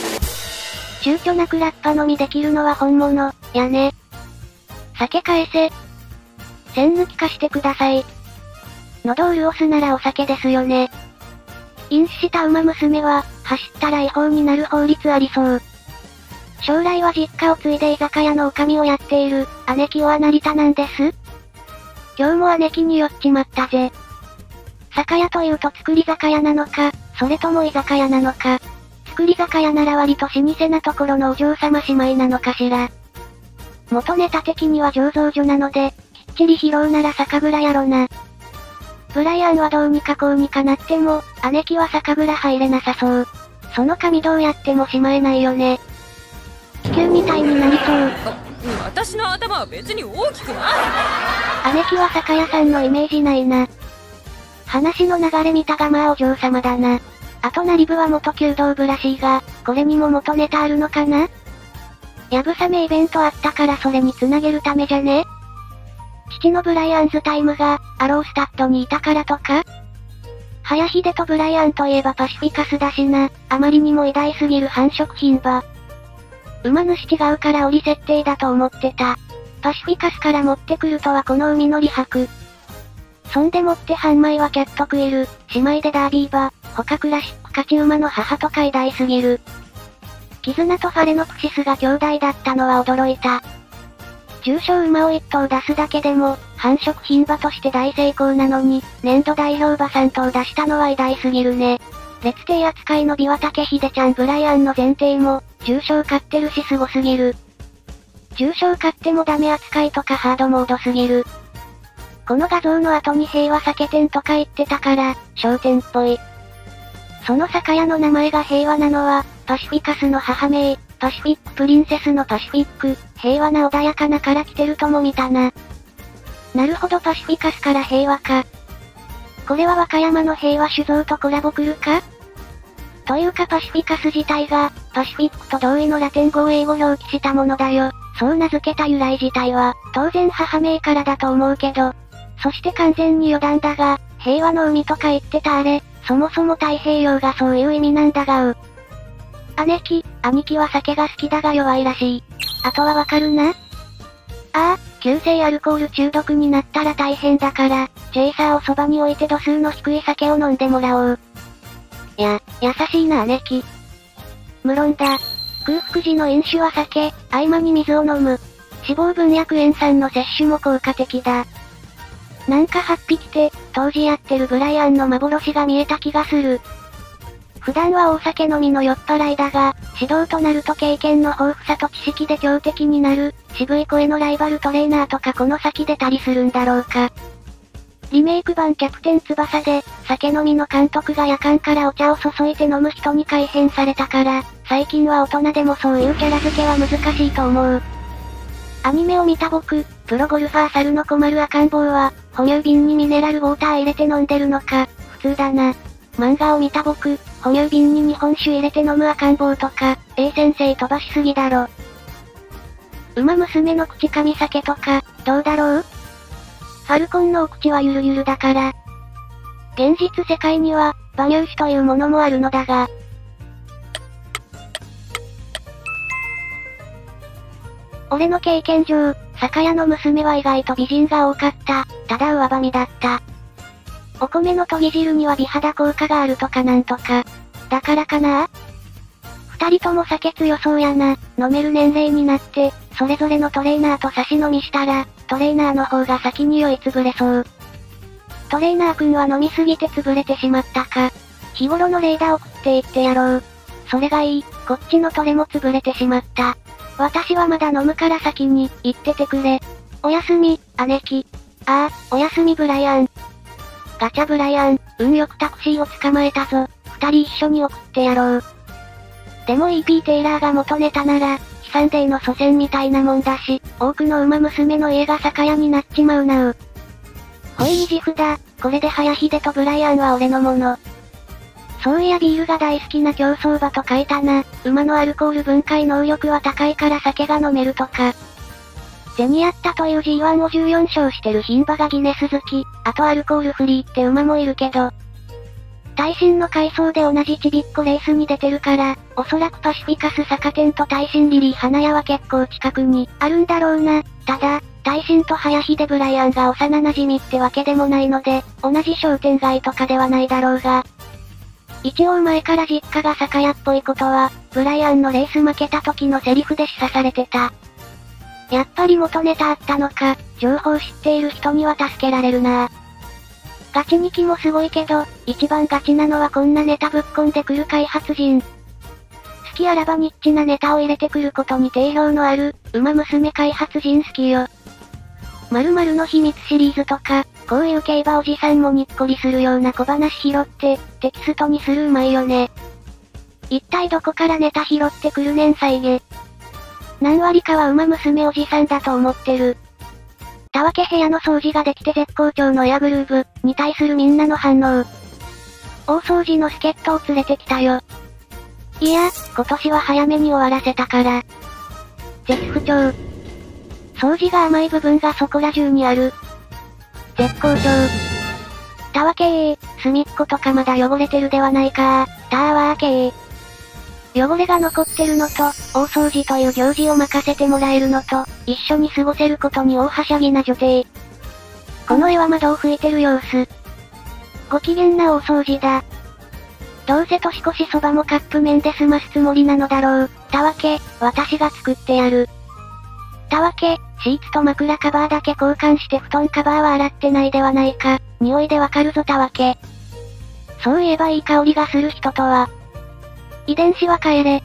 躊躇なくラッパ飲みできるのは本物、やね。酒返せ。栓抜き化してください。喉を潤すならお酒ですよね。飲酒した馬娘は、走ったら違法になる法律ありそう。将来は実家を継いで居酒屋の女将をやっている、姉貴は成田なんです。今日も姉貴に酔っちまったぜ。酒屋というと作り酒屋なのか、それとも居酒屋なのか。作り酒屋なら割と老舗なところのお嬢様姉妹なのかしら。元ネタ的には醸造所なので、きっちり拾うなら酒蔵やろな。ブライアンはどうにかこうにかなっても、姉貴は酒蔵入れなさそう。その髪どうやってもしまえないよね。地球みたいになりそう。私の頭は別に大きくない姉貴は酒屋さんのイメージないな。話の流れ見たがまあお嬢様だな。あとなり部は元弓道部らしいが、これにも元ネタあるのかな？やぶさめイベントあったからそれにつなげるためじゃね？父のブライアンズタイムが、アロースタッドにいたからとか？早秀とブライアンといえばパシフィカスだしな、あまりにも偉大すぎる繁殖品馬。馬主違うから檻設定だと思ってた。パシフィカスから持ってくるとはこの海の利白。そんでもって半枚はキャットクイル、姉妹でダービー馬、他クラシック勝ち馬の母とか偉大すぎる。絆とファレノプシスが兄弟だったのは驚いた。重賞馬を1頭出すだけでも、繁殖牝馬として大成功なのに、年度代表馬3頭出したのは偉大すぎるね。列定扱いのビワタケヒデちゃんブライアンの前提も、重賞買ってるしすすぎる。重賞買ってもダメ扱いとかハードモードすぎる。この画像の後に平和酒店とか言ってたから、商店っぽい。その酒屋の名前が平和なのは、パシフィカスの母名、パシフィックプリンセスのパシフィック、平和な穏やかなから来てるとも見たな。なるほどパシフィカスから平和か。これは和歌山の平和酒造とコラボ来るか？というかパシフィカス自体が、パシフィックと同意のラテン語を英語表記したものだよ。そう名付けた由来自体は、当然母名からだと思うけど。そして完全に余談だが、平和の海とか言ってたあれ、そもそも太平洋がそういう意味なんだがう。姉貴、兄貴は酒が好きだが弱いらしい。あとはわかるなああ、急性アルコール中毒になったら大変だから、チェイサーをそばに置いて度数の低い酒を飲んでもらおう。いや、優しいな姉貴。無論だ。空腹時の飲酒は避け、合間に水を飲む。脂肪分やクエン酸の摂取も効果的だ。なんか8匹て、当時やってるブライアンの幻が見えた気がする。普段は大酒飲みの酔っ払いだが、指導となると経験の豊富さと知識で強敵になる、渋い声のライバルトレーナーとかこの先出たりするんだろうか。リメイク版キャプテン翼で、酒飲みの監督が夜間からお茶を注いで飲む人に改変されたから、最近は大人でもそういうキャラ付けは難しいと思う。アニメを見た僕、プロゴルファー猿の困る赤ん坊は、哺乳瓶にミネラルウォーター入れて飲んでるのか、普通だな。漫画を見た僕、哺乳瓶に日本酒入れて飲む赤ん坊とか、A 先生飛ばしすぎだろ。馬娘の口噛酒とか、どうだろう？ファルコンのお口はゆるゆるだから。現実世界には、馬乳酒というものもあるのだが。俺の経験上、酒屋の娘は意外と美人が多かった。ただ上ばみだった。お米の研ぎ汁には美肌効果があるとかなんとか。だからかな二人とも酒強そうやな。飲める年齢になって、それぞれのトレーナーと差し飲みしたら、トレーナーの方が先に酔いつぶれそう。トレーナーくんは飲みすぎて潰れてしまったか。日頃のレーダー送っていってやろう。それがいい、こっちのトレも潰れてしまった。私はまだ飲むから先に、行っててくれ。おやすみ、姉貴。ああ、おやすみブライアン。ガチャブライアン、運よくタクシーを捕まえたぞ。二人一緒に送ってやろう。でも EP テイラーが元ネタなら、悲惨デーの祖先みたいなもんだし、多くの馬娘の家が酒屋になっちまうなう。ほいに自負だ、これで早秀とブライアンは俺のもの。そういやビールが大好きな競走馬と書いたな。馬のアルコール分解能力は高いから酒が飲めるとか。ゼニアッタという G1 を14勝してる牝馬がギネス好き。あとアルコールフリーって馬もいるけど。耐震の階層で同じちびっこレースに出てるから、おそらくパシフィカス坂店と耐震リリー花屋は結構近くにあるんだろうな。ただ、耐震と早秀ブライアンが幼馴染ってわけでもないので、同じ商店街とかではないだろうが。一応前から実家が酒屋っぽいことは、ブライアンのレース負けた時のセリフで示唆されてた。やっぱり元ネタあったのか、情報知っている人には助けられるなガチ2期もすごいけど、一番ガチなのはこんなネタぶっ込んでくる開発人。好きあらばニッチなネタを入れてくることに定評のある、馬娘開発人好きよ。〇〇の秘密シリーズとか、こういう競馬おじさんもにっこりするような小話拾って、テキストにするうまいよね。一体どこからネタ拾ってくるねんさいげ。何割かは馬娘おじさんだと思ってる。たわけ部屋の掃除ができて絶好調のエアグルーブに対するみんなの反応。大掃除の助っ人を連れてきたよ。いや、今年は早めに終わらせたから。絶不調。掃除が甘い部分がそこら中にある。絶好調。たわけー、隅っことかまだ汚れてるではないかー、たーわーけー。汚れが残ってるのと、大掃除という行事を任せてもらえるのと、一緒に過ごせることに大はしゃぎな女帝。この絵は窓を拭いてる様子。ご機嫌な大掃除だ。どうせ年越しそばもカップ麺で済ますつもりなのだろう。たわけ、私が作ってやる。たわけ、シーツと枕カバーだけ交換して布団カバーは洗ってないではないか。匂いでわかるぞたわけ。そういえばいい香りがする人とは、遺伝子は変えれ。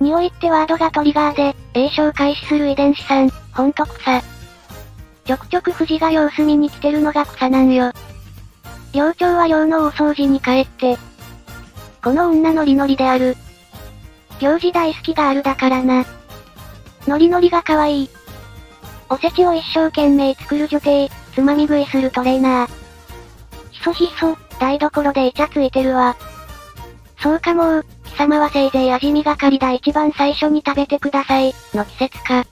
匂いってワードがトリガーで、栄唱開始する遺伝子さん、ほんと草。ちょくちょく藤が様子見に来てるのが草なんよ。寮長は寮の大掃除に帰って。この女ノリノリである。行事大好きがあるだからな。ノリノリが可愛い。おせちを一生懸命作る女帝、つまみ食いするトレーナー。ひそひそ、台所でイチャついてるわ。そうかもう、貴様はせいぜい味見がかりだ一番最初に食べてください、の季節か。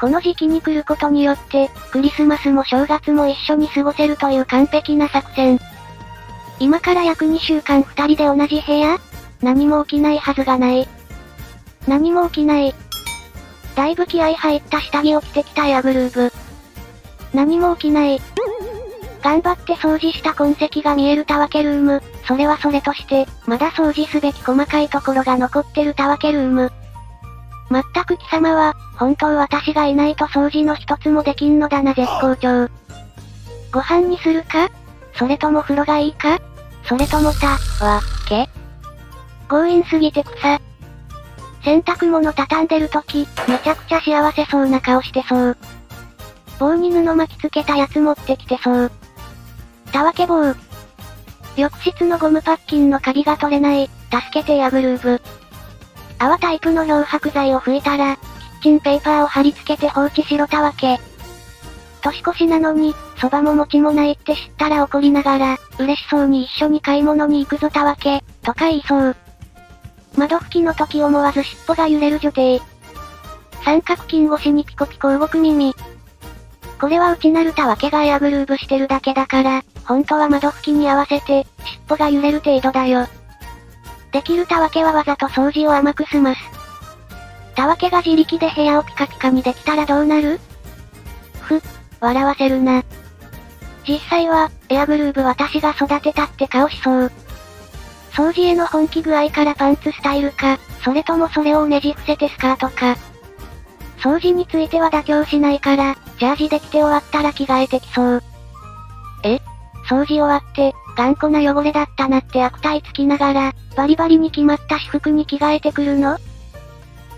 この時期に来ることによって、クリスマスも正月も一緒に過ごせるという完璧な作戦。今から約2週間二人で同じ部屋？何も起きないはずがない。何も起きない。だいぶ気合入った下着を着てきたエアグルーブ。何も起きない。頑張って掃除した痕跡が見えるタワケルーム。それはそれとして、まだ掃除すべき細かいところが残ってるタワケルーム。まったく貴様は、本当私がいないと掃除の一つもできんのだな絶好調。ご飯にするか？それとも風呂がいいか？それともた、わ、け？強引すぎて草。洗濯物畳んでるとき、めちゃくちゃ幸せそうな顔してそう。棒に布巻きつけたやつ持ってきてそう。たわけ棒。浴室のゴムパッキンのカビが取れない。助けてやグルーブ。泡タイプの漂白剤を拭いたら、キッチンペーパーを貼り付けて放置しろたわけ。年越しなのに、蕎麦も餅もないって知ったら怒りながら、嬉しそうに一緒に買い物に行くぞたわけ。とか言いそう。窓拭きの時思わず尻尾が揺れる女帝。三角筋越しにピコピコ動く耳。これは内なるたわけがエアグルーブしてるだけだから、本当は窓拭きに合わせて、尻尾が揺れる程度だよ。できるたわけはわざと掃除を甘く済ます。たわけが自力で部屋をピカピカにできたらどうなる？ふ、笑わせるな。実際は、エアグルーブ私が育てたって顔しそう。掃除への本気具合からパンツスタイルか、それともそれをねじ伏せてスカートか。掃除については妥協しないから、ジャージできて終わったら着替えてきそう。え？掃除終わって、頑固な汚れだったなって悪態つきながら、バリバリに決まった私服に着替えてくるの？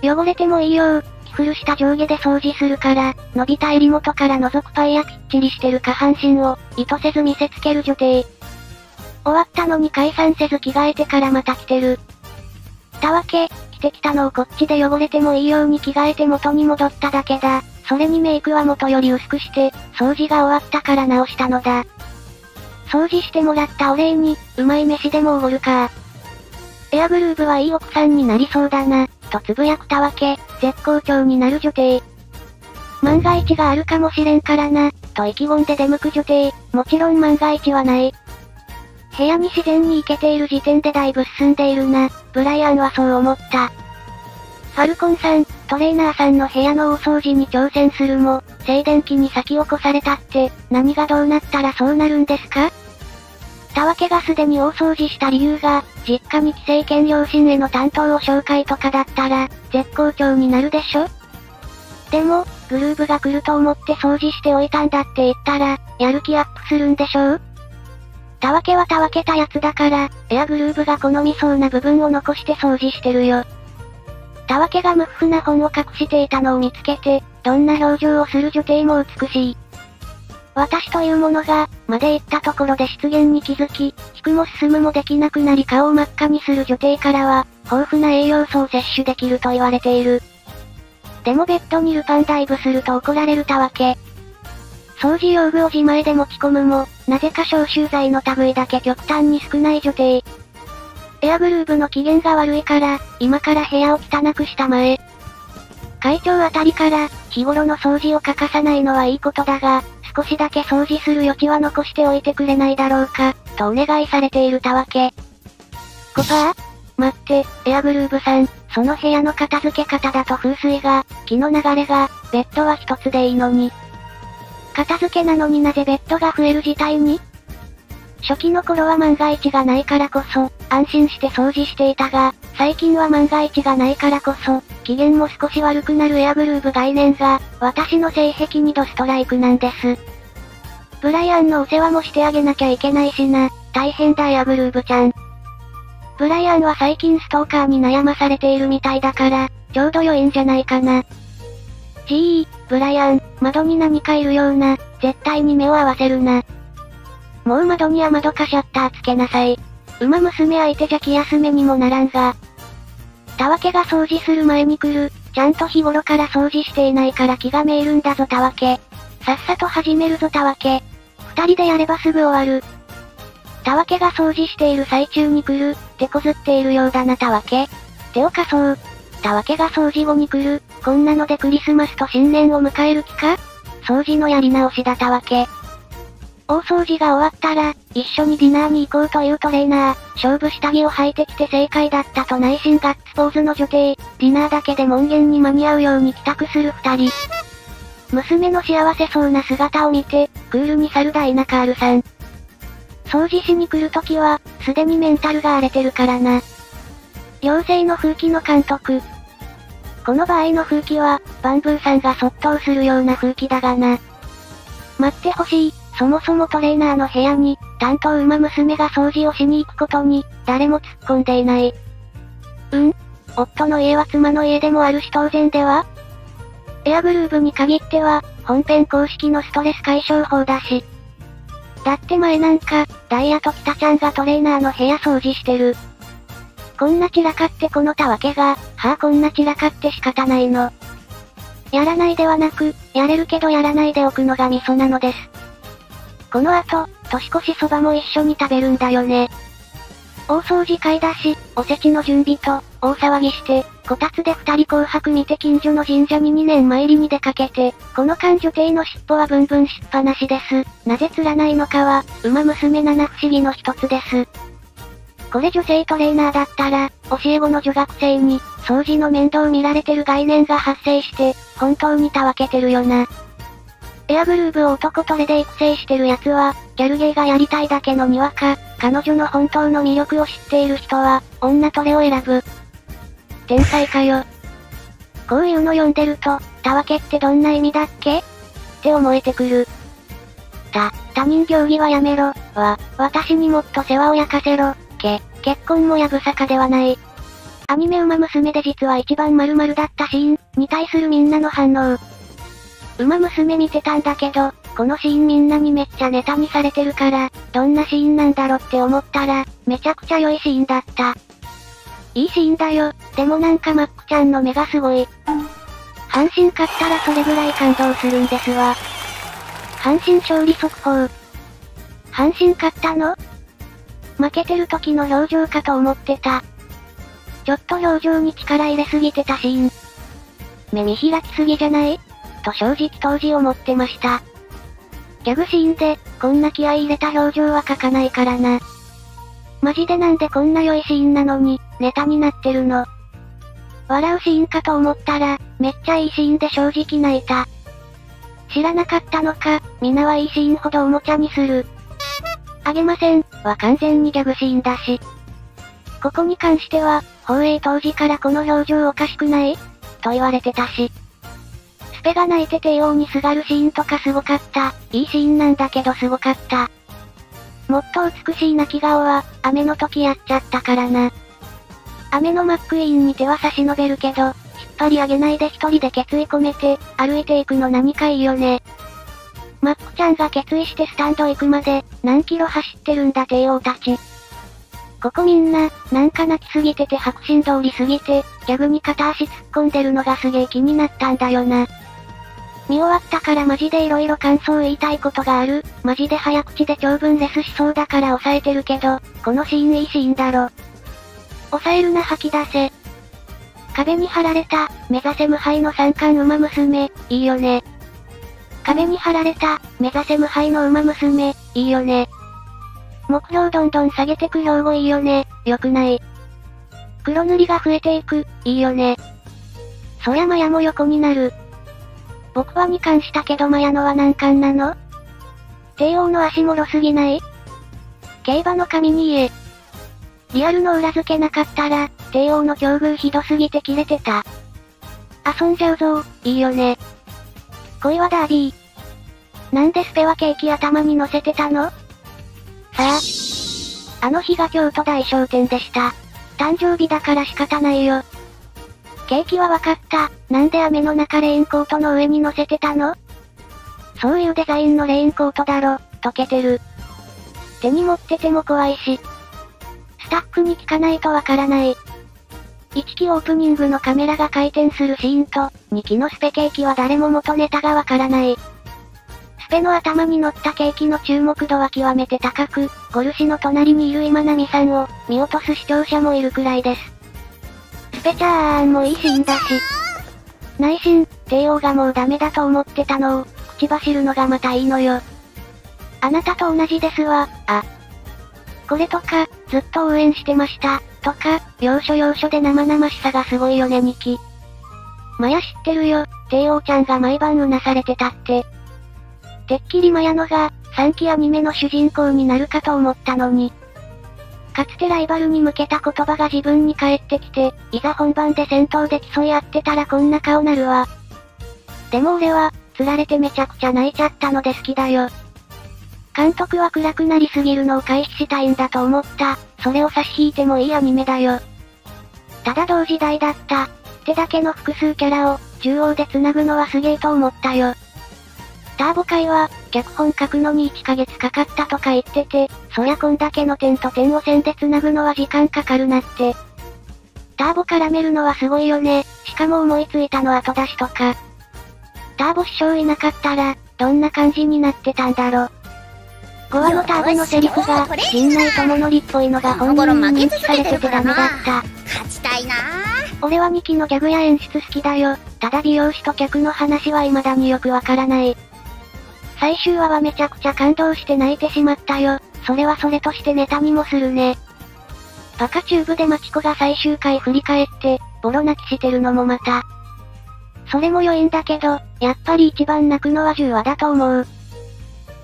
汚れてもいいよ着古した上下で掃除するから、伸びた襟元から覗くパイやきっちりしてる下半身を、意図せず見せつける女帝。終わったのに解散せず着替えてからまた着てる。たわけ、着てきたのをこっちで汚れてもいいように着替えて元に戻っただけだ。それにメイクは元より薄くして、掃除が終わったから直したのだ。掃除してもらったお礼に、うまい飯でもおごるか。エアグルーブはいい奥さんになりそうだな、とつぶやくたわけ、絶好調になる女帝。万が一があるかもしれんからな、と意気込んで出向く女帝、もちろん万が一はない。部屋に自然に行けている時点でだいぶ進んでいるな、ブライアンはそう思った。ファルコンさん、トレーナーさんの部屋の大掃除に挑戦するも、静電気に先を越されたって、何がどうなったらそうなるんですか？たわけがすでに大掃除した理由が、実家に帰省兼両親への担当を紹介とかだったら、絶好調になるでしょ？でも、グルーブが来ると思って掃除しておいたんだって言ったら、やる気アップするんでしょう？たわけはたわけたやつだから、エアグルーブが好みそうな部分を残して掃除してるよ。たわけが無夫な本を隠していたのを見つけて、どんな表情をする女帝も美しい。私というものが、まで行ったところで出現に気づき、引くも進むもできなくなり顔を真っ赤にする女帝からは、豊富な栄養素を摂取できると言われている。でもベッドにルパンダイブすると怒られるたわけ。掃除用具を自前で持ち込むも、なぜか消臭剤の類だけ極端に少ない女帝。エアグルーブの機嫌が悪いから、今から部屋を汚くしたまえ。会長あたりから、日頃の掃除を欠かさないのはいいことだが、少しだけ掃除する余地は残しておいてくれないだろうか、とお願いされているたわけ。コパー待って、エアグルーブさん、その部屋の片付け方だと風水が、気の流れが、ベッドは一つでいいのに。片付けなのになぜベッドが増える事態に？初期の頃は万が一がないからこそ、安心して掃除していたが、最近は万が一がないからこそ、機嫌も少し悪くなるエアグルーブ概念が、私の性癖にドストライクなんです。ブライアンのお世話もしてあげなきゃいけないしな、大変だエアグルーブちゃん。ブライアンは最近ストーカーに悩まされているみたいだから、ちょうど良いんじゃないかな。G ブライアン、窓に何かいるような、絶対に目を合わせるな。もう窓に雨戸かシャッターつけなさい。馬娘相手じゃ気休めにもならんが。たわけが掃除する前に来る、ちゃんと日頃から掃除していないから気がめいるんだぞたわけ。さっさと始めるぞたわけ。二人でやればすぐ終わる。たわけが掃除している最中に来る、手こずっているようだなたわけ。手を貸そう。たわけが掃除後に来る、こんなのでクリスマスと新年を迎える気か？掃除のやり直しだったわけ。大掃除が終わったら、一緒にディナーに行こうというトレーナー、勝負下着を履いてきて正解だったと内心ガッツポーズの女帝、ディナーだけで門限に間に合うように帰宅する二人。娘の幸せそうな姿を見て、クールに去るダイナカールさん。掃除しに来るときは、すでにメンタルが荒れてるからな。妖精の風紀の監督。この場合の風紀は、バンブーさんがそっとするような風紀だがな。待ってほしい、そもそもトレーナーの部屋に、担当馬娘が掃除をしに行くことに、誰も突っ込んでいない。うん？夫の家は妻の家でもあるし当然では？エアグルーブに限っては、本編公式のストレス解消法だし。だって前なんか、ダイヤと北ちゃんがトレーナーの部屋掃除してる。こんな散らかってこのたわけが、はあこんな散らかって仕方ないの。やらないではなく、やれるけどやらないでおくのがミソなのです。この後、年越しそばも一緒に食べるんだよね。大掃除買い出し、おせちの準備と、大騒ぎして、こたつで二人紅白見て近所の神社に2年参りに出かけて、この間女帝の尻尾はブンブンしっぱなしです。なぜ釣らないのかは、馬娘七不思議の一つです。これ女性トレーナーだったら、教え子の女学生に、掃除の面倒見られてる概念が発生して、本当にたわけてるよな。エアグルーブを男トレで育成してる奴は、ギャルゲーがやりたいだけのにわか、彼女の本当の魅力を知っている人は、女トレを選ぶ。天才かよ。こういうの読んでると、たわけってどんな意味だっけ？って思えてくる。た、他人行儀はやめろ、は、私にもっと世話を焼かせろ、け、結婚もやぶさかではない。アニメ馬娘で実は一番〇〇だったシーンに対するみんなの反応。馬娘見てたんだけど、このシーンみんなにめっちゃネタにされてるから、どんなシーンなんだろって思ったら、めちゃくちゃ良いシーンだった。いいシーンだよ。でもなんかマックちゃんの目がすごい。阪神勝ったらそれぐらい感動するんですわ。阪神勝利速報。阪神勝ったの？負けてる時の表情かと思ってた。ちょっと表情に力入れすぎてたシーン。目見開きすぎじゃない？と正直当時思ってました。ギャグシーンで、こんな気合い入れた表情は書かないからな。マジでなんでこんな良いシーンなのに、ネタになってるの。笑うシーンかと思ったら、めっちゃいいシーンで正直泣いた。知らなかったのか、皆はいいシーンほどおもちゃにする。あげません、は完全にギャグシーンだし。ここに関しては、放映当時からこの表情おかしくない？と言われてたし。スペが泣いて帝王にすがるシーンとかすごかった。いいシーンなんだけどすごかった。もっと美しい泣き顔は、雨の時やっちゃったからな。雨のマックイーンに手は差し伸べるけど、引っ張り上げないで一人で決意込めて、歩いていくの何かいいよね。マックちゃんが決意してスタンド行くまで、何キロ走ってるんだ帝王たち。ここみんな、なんか泣きすぎてて白心通りすぎて、ギャグに片足突っ込んでるのがすげえ気になったんだよな。見終わったからマジで色々感想言いたいことがある。マジで早口で長文レスしそうだから抑えてるけど、このシーンいいシーンだろ。抑えるな吐き出せ。壁に貼られた、目指せ無敗の三冠馬娘、いいよね。壁に貼られた、目指せ無敗の馬娘、いいよね。目標どんどん下げてく標語いいよね、よくない。黒塗りが増えていく、いいよね。そやまやも横になる。僕は2冠したけどマヤノは何冠なの？帝王の足もろすぎない？競馬の神に言え。リアルの裏付けなかったら、帝王の境遇ひどすぎて切れてた。遊んじゃうぞいいよね。恋はダービー。なんでスペはケーキ頭に乗せてたの？さあ。あの日が京都大商店でした。誕生日だから仕方ないよ。ケーキはわかった。なんで雨の中レインコートの上に乗せてたの？そういうデザインのレインコートだろ。溶けてる。手に持ってても怖いし。スタッフに聞かないとわからない。1期オープニングのカメラが回転するシーンと、2期のスペケーキは誰も元ネタがわからない。スペの頭に乗ったケーキの注目度は極めて高く、ゴルシの隣にいる今波さんを、見落とす視聴者もいるくらいです。スペチャーンもいいシーンだし。内心、帝王がもうダメだと思ってたのを、口走るのがまたいいのよ。あなたと同じですわ、あ。これとか、ずっと応援してました、とか、要所要所で生々しさがすごいよね、ニキ。マヤ知ってるよ、帝王ちゃんが毎晩うなされてたって。てっきりマヤのが、3期アニメの主人公になるかと思ったのに。かつてライバルに向けた言葉が自分に返ってきて、いざ本番で戦闘で競い合ってたらこんな顔なるわ。でも俺は、釣られてめちゃくちゃ泣いちゃったので好きだよ。監督は暗くなりすぎるのを回避したいんだと思った。それを差し引いてもいいアニメだよ。ただ同時代だった。ってだけの複数キャラを、中央で繋ぐのはすげえと思ったよ。ターボ界は、脚本書くのに1ヶ月かかったとか言ってて、そりゃこんだけの点と点を線で繋ぐのは時間かかるなって。ターボ絡めるのはすごいよね。しかも思いついたの後出しとか。ターボ師匠いなかったら、どんな感じになってたんだろう。5話のターボのセリフが、陣内智則っぽいのが本人に認知されててダメだった。勝ちたいな俺は2期のギャグや演出好きだよ。ただ美容師と客の話は未だによくわからない。最終話はめちゃくちゃ感動して泣いてしまったよ。それはそれとしてネタにもするね。バカチューブでマチコが最終回振り返って、ボロ泣きしてるのもまた。それも良いんだけど、やっぱり一番泣くのは10話だと思う。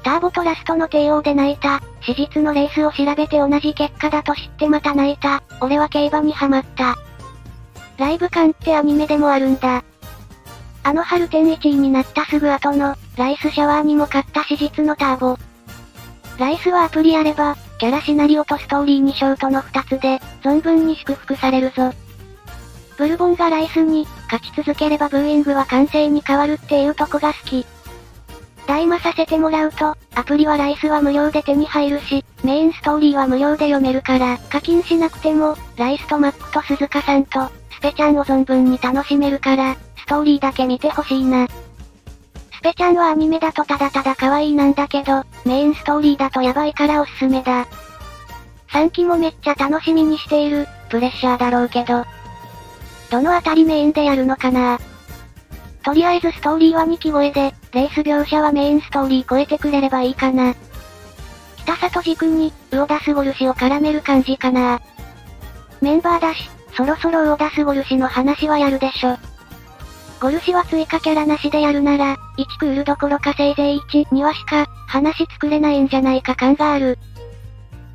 ターボとラストの帝王で泣いた、史実のレースを調べて同じ結果だと知ってまた泣いた、俺は競馬にハマった。ライブ感ってアニメでもあるんだ。あの春天1位になったすぐ後の、ライスシャワーにも勝った史実のターボ。ライスはアプリあれば、キャラシナリオとストーリーにショートの2つで、存分に祝福されるぞ。ブルボンがライスに、勝ち続ければブーイングは完成に変わるっていうとこが好き。大魔させてもらうと、アプリはライスは無料で手に入るし、メインストーリーは無料で読めるから、課金しなくても、ライスとマックと鈴鹿さんと、スペちゃんを存分に楽しめるから、ストーリーだけ見てほしいな。スペちゃんはアニメだとただただ可愛いなんだけど、メインストーリーだとやばいからおすすめだ。3期もめっちゃ楽しみにしている、プレッシャーだろうけど。どのあたりメインでやるのかな？とりあえずストーリーは2期超えで、レース描写はメインストーリー超えてくれればいいかな。北里軸に、ウオダスゴルシを絡める感じかな。メンバーだし、そろそろウオダスゴルシの話はやるでしょ。ゴルシは追加キャラなしでやるなら、1クールどころかせいぜい1、2話しか、話作れないんじゃないか感がある。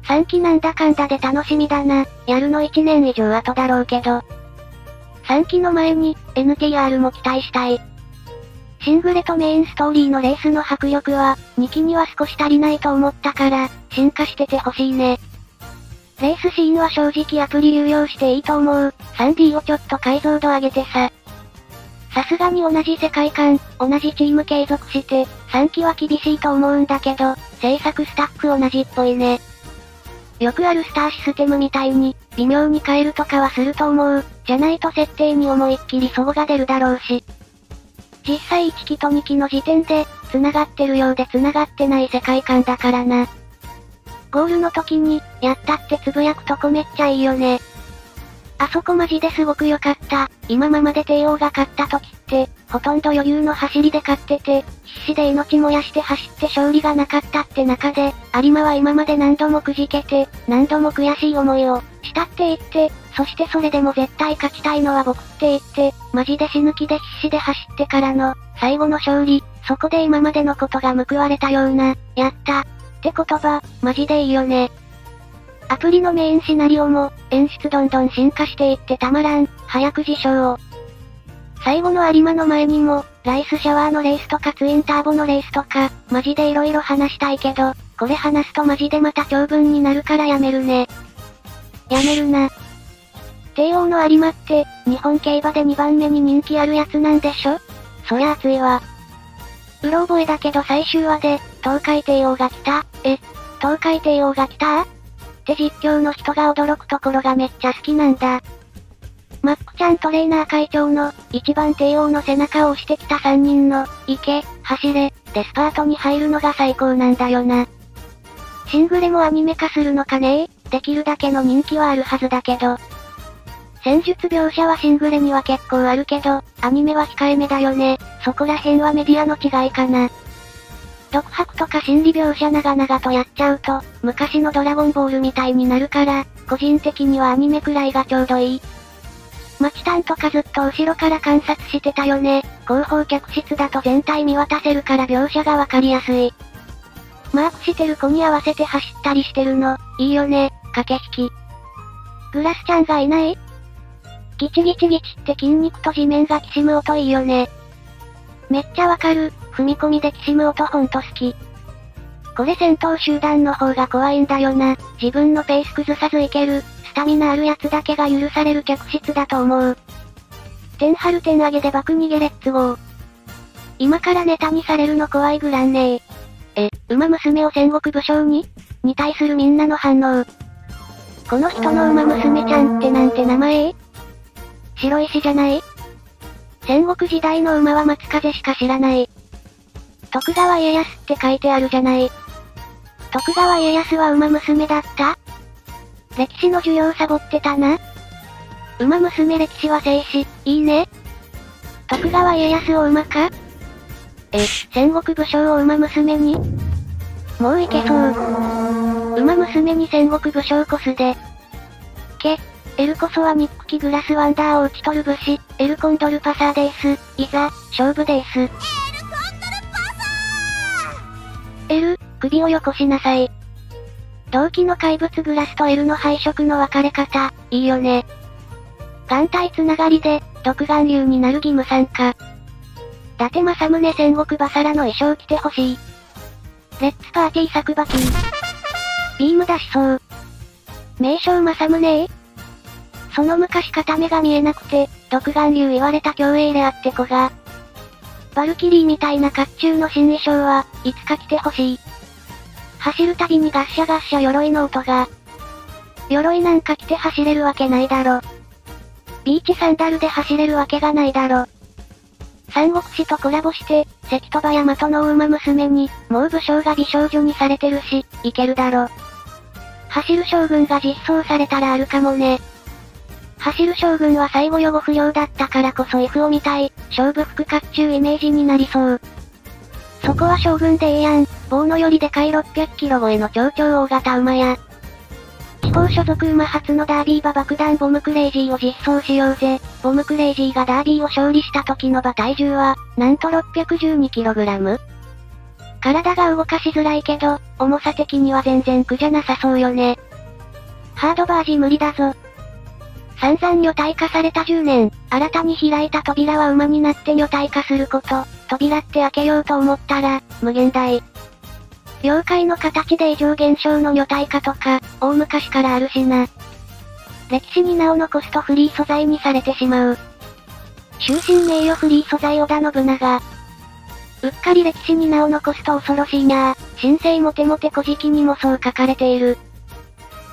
3期なんだかんだで楽しみだな、やるの1年以上後だろうけど。3期の前に、NTR も期待したい。シングレとメインストーリーのレースの迫力は、2期には少し足りないと思ったから、進化しててほしいね。レースシーンは正直アプリ有用していいと思う。3D をちょっと解像度上げてさ。さすがに同じ世界観、同じチーム継続して、3期は厳しいと思うんだけど、制作スタッフ同じっぽいね。よくあるスターシステムみたいに、微妙に変えるとかはすると思う。じゃないと設定に思いっきり齟齬が出るだろうし。実際1期と2期の時点で、繋がってるようで繋がってない世界観だからな。ゴールの時に、やったってつぶやくとこめっちゃいいよね。あそこマジですごく良かった。今ままで帝王が勝った時って、ほとんど余裕の走りで勝ってて、必死で命燃やして走って勝利がなかったって中で、有馬は今まで何度もくじけて、何度も悔しい思いを、したって言って、そしてそれでも絶対勝ちたいのは僕って言って、マジで死ぬ気で必死で走ってからの、最後の勝利、そこで今までのことが報われたような、やった、って言葉、マジでいいよね。アプリのメインシナリオも、演出どんどん進化していってたまらん、早く事象を。最後の有馬の前にも、ライスシャワーのレースとかツインターボのレースとか、マジで色々話したいけど、これ話すとマジでまた長文になるからやめるね。やめるな。帝王の有馬って、日本競馬で2番目に人気あるやつなんでしょ？そりゃ熱いわ。うろ覚えだけど最終話で、東海帝王が来た、え、東海帝王が来た？って実況の人が驚くところがめっちゃ好きなんだ。マックちゃんトレーナー会長の、一番帝王の背中を押してきた3人の、行け、走れ、でスパートに入るのが最高なんだよな。シングレもアニメ化するのかねできるだけの人気はあるはずだけど。戦術描写はシングレには結構あるけど、アニメは控えめだよね。そこら辺はメディアの違いかな。独白とか心理描写長々とやっちゃうと、昔のドラゴンボールみたいになるから、個人的にはアニメくらいがちょうどいい。マチタンとかずっと後ろから観察してたよね。後方客室だと全体見渡せるから描写がわかりやすい。マークしてる子に合わせて走ったりしてるの、いいよね、駆け引き。グラスちゃんがいない？ギチギチギチって筋肉と地面がきしむ音いいよね。めっちゃわかる、踏み込みできしむ音ほんと好き。これ戦闘集団の方が怖いんだよな。自分のペース崩さずいける、スタミナあるやつだけが許される客室だと思う。天張る天上げで爆逃げレッツゴー。今からネタにされるの怖いぐらんねえ。え、馬娘を戦国武将に？に対するみんなの反応。この人の馬娘ちゃんってなんて名前？白石じゃない？戦国時代の馬は松風しか知らない。徳川家康って書いてあるじゃない。徳川家康は馬娘だった？歴史の授業サボってたな馬娘歴史は静止、いいね。徳川家康を馬か？え、戦国武将を馬娘に？もういけそう。馬娘に戦国武将コスで。け、エルこそはニックキグラスワンダーを打ち取る武士、エルコンドルパサーです。いざ、勝負です。エルコンドルパサーエル、首をよこしなさい。同期の怪物グラスとエルの配色の分かれ方、いいよね。眼帯つながりで、独眼竜になる義務参加。伊達政宗戦国バサラの衣装着てほしい。レッツパーティー作馬キー。ビーム出しそう。名称政宗その昔片目が見えなくて、独眼竜言われた競泳であって子が。バルキリーみたいな甲冑の新衣装は、いつか着てほしい。走るたびにガッシャガッシャ鎧の音が。鎧なんか着て走れるわけないだろ。ビーチサンダルで走れるわけがないだろ。三国志とコラボして、関戸場大和の馬娘に、もう武将が美少女にされてるし、いけるだろ。走る将軍が実装されたらあるかもね。走る将軍は最後予後不良だったからこそ F を見たい、勝負服甲冑イメージになりそう。そこは将軍でええやん、棒のよりでかい600キロ超えの超超大型馬や。地方所属馬初のダービー馬爆弾ボムクレイジーを実装しようぜ。ボムクレイジーがダービーを勝利した時の馬体重は、なんと 612kg? 体が動かしづらいけど、重さ的には全然苦じゃなさそうよね。ハードバージ無理だぞ。散々女体化された10年、新たに開いた扉は馬になって女体化すること、扉って開けようと思ったら、無限大。妖怪の形で異常現象の女体化とか、大昔からあるしな。歴史に名を残すとフリー素材にされてしまう。終身名誉フリー素材織田信長。うっかり歴史に名を残すと恐ろしいな神聖モテモテ古事記にもそう書かれている。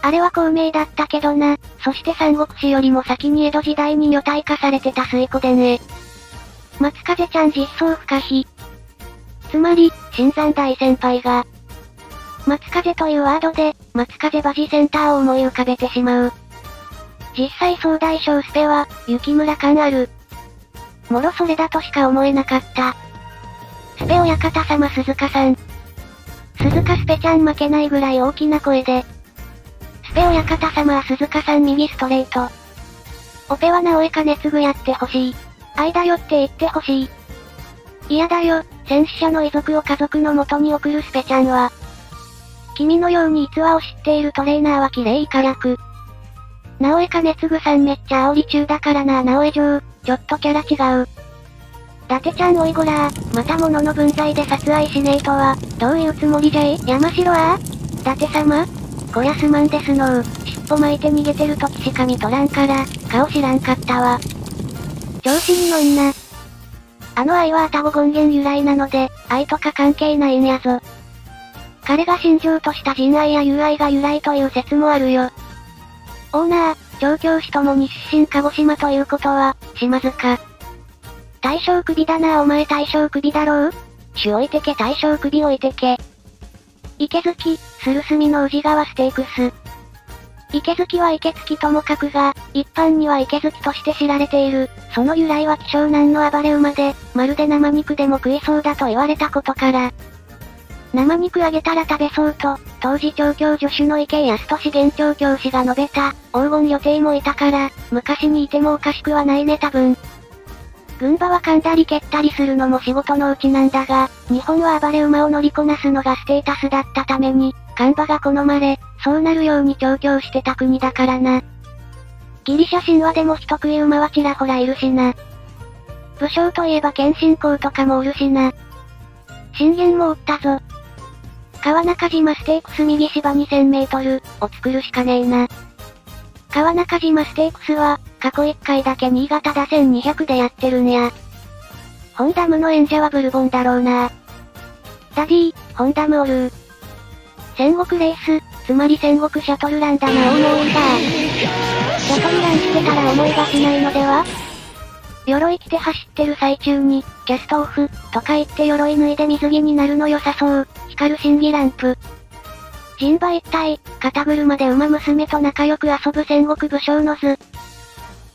あれは孔明だったけどな。そして三国志よりも先に江戸時代に女体化されてた水子でね。松風ちゃん実装不可避。つまり、新山大先輩が、松風というワードで、松風バジセンターを思い浮かべてしまう。実際総大将スペは、雪村感ある。もろそれだとしか思えなかった。スペ親方様鈴鹿さん。鈴鹿スペちゃん負けないぐらい大きな声で、ペ親方様は鈴鹿さん右ストレート。オペは直江兼次やってほしい。愛だよって言ってほしい。嫌だよ、戦死者の遺族を家族の元に送るスペちゃんは。君のように逸話を知っているトレーナーは綺麗いからく。直江兼次さんめっちゃ煽り中だからな直江城、ちょっとキャラ違う。伊達ちゃんおいごらー、また物の分際で殺害しねえとは、どういうつもりじゃい山城は？伊達様？こやすまんですのう。尻尾巻いて逃げてる時しか見とらんから、顔知らんかったわ。調子に乗んな。あの愛はあたご権限由来なので、愛とか関係ないんやぞ。彼が心情とした人愛や友愛が由来という説もあるよ。オーナー、調教師ともに出身鹿児島ということは、島津か。大将首だなお前大将首だろう主置いてけ大将首置いてけ。池月、スルスミの宇治川ステークス。池月は池月ともかくが、一般には池月として知られている。その由来は希少難の暴れ馬で、まるで生肉でも食いそうだと言われたことから。生肉あげたら食べそうと、当時調教助手の池康俊現調教師が述べた、黄金予定もいたから、昔にいてもおかしくはないね多分。軍馬は噛んだり蹴ったりするのも仕事のうちなんだが、日本は暴れ馬を乗りこなすのがステータスだったために、看馬が好まれ、そうなるように調教してた国だからな。ギリシャ神話でも人食い馬はちらほらいるしな。武将といえば謙信公とかもおるしな。信玄もおったぞ。川中島ステークス右芝2000メートルを作るしかねえな。川中島ステークスは、過去1回だけ新潟ダ1200でやってるんや。ホンダムの演者はブルボンだろうな。ダディ、ホンダムおる戦国レース、つまり戦国シャトルランだな思うんだ。シャトルランしてたら思いがしないのでは？鎧着て走ってる最中に、キャストオフ、とか言って鎧脱いで水着になるの良さそう。光る審議ランプ。人馬一体、肩車で馬娘と仲良く遊ぶ戦国武将の図。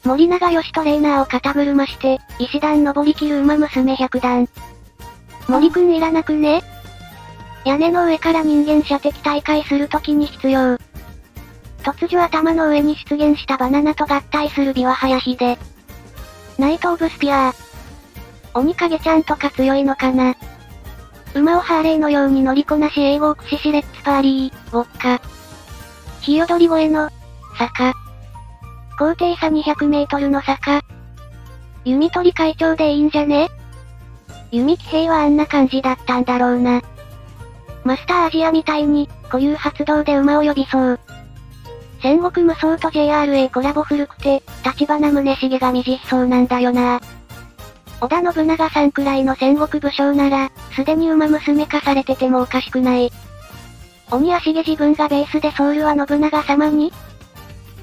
森長義トレーナーを肩車して、石段登りきる馬娘百段。森くんいらなくね？屋根の上から人間射的大会するときに必要。突如頭の上に出現したバナナと合体するビワハヤヒデ。ナイト・オブ・スピアー。鬼影ちゃんとか強いのかな？馬をハーレーのように乗りこなし英語を駆使しレッツパーリー、ウォッカ。日踊り越えの、坂。高低差200メートルの坂。弓取り会長でいいんじゃね？弓騎兵はあんな感じだったんだろうな。マスターアジアみたいに、固有発動で馬を呼びそう。戦国無双と JRA コラボ古くて、立花宗茂が未実装なんだよな織田信長さんくらいの戦国武将なら、すでに馬娘化されててもおかしくない。鬼足毛自分がベースでソウルは信長様に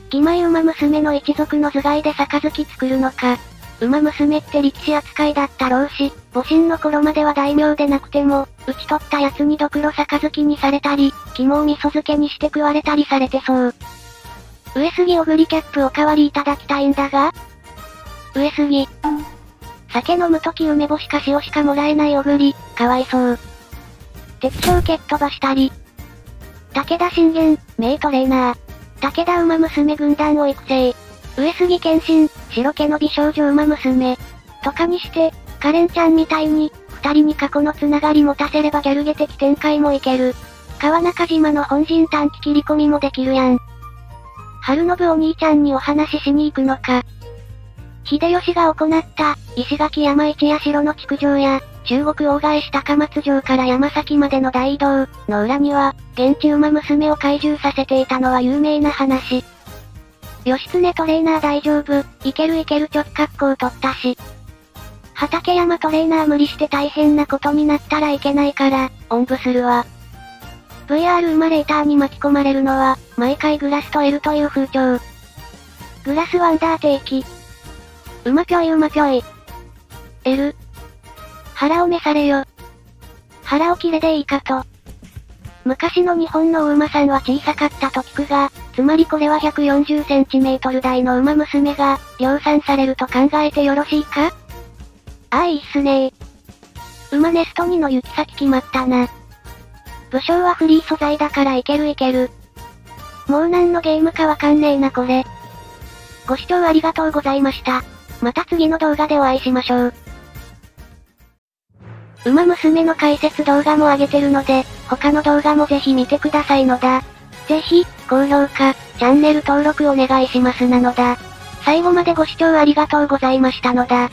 義前馬娘の一族の頭蓋で杯作るのか。馬娘って力士扱いだったろうし、母神の頃までは大名でなくても、討ち取った奴にドクロ杯にされたり、肝を味噌漬けにして食われたりされてそう。上杉小栗キャップおかわりいただきたいんだが上杉。酒飲むとき梅干しか塩しかもらえない小栗、かわいそう。敵将蹴っ飛ばしたり。武田信玄、名トレーナー。武田馬娘軍団を育成。上杉謙信、白毛の美少女馬娘。とかにして、カレンちゃんみたいに、二人に過去のつながり持たせればギャルゲ的展開もいける。川中島の本陣短期切り込みもできるやん。春信お兄ちゃんにお話ししに行くのか。秀吉が行った、石垣山一や城の築城や、中国大返し高松城から山崎までの大移動の裏には、現地馬娘を怪獣させていたのは有名な話。義経トレーナー大丈夫、いけるいける直角行取ったし。畠山トレーナー無理して大変なことになったらいけないから、おんぶするわ。VR 生まれーターに巻き込まれるのは、毎回グラスと L という風潮。グラスワンダー定期。うまぴょいうまぴょい。L。腹を召されよ。腹を切れでいいかと。昔の日本のお馬さんは小さかったと聞くが、つまりこれは140センチメートル台の馬娘が、量産されると考えてよろしいか？ああいいっすね馬ネスト2の行き先決まったな。武将はフリー素材だからいけるいける。もう何のゲームかわかんねえなこれ。ご視聴ありがとうございました。また次の動画でお会いしましょう。ウマ娘の解説動画も上げてるので、他の動画もぜひ見てくださいのだ。ぜひ、高評価、チャンネル登録お願いしますなのだ。最後までご視聴ありがとうございましたのだ。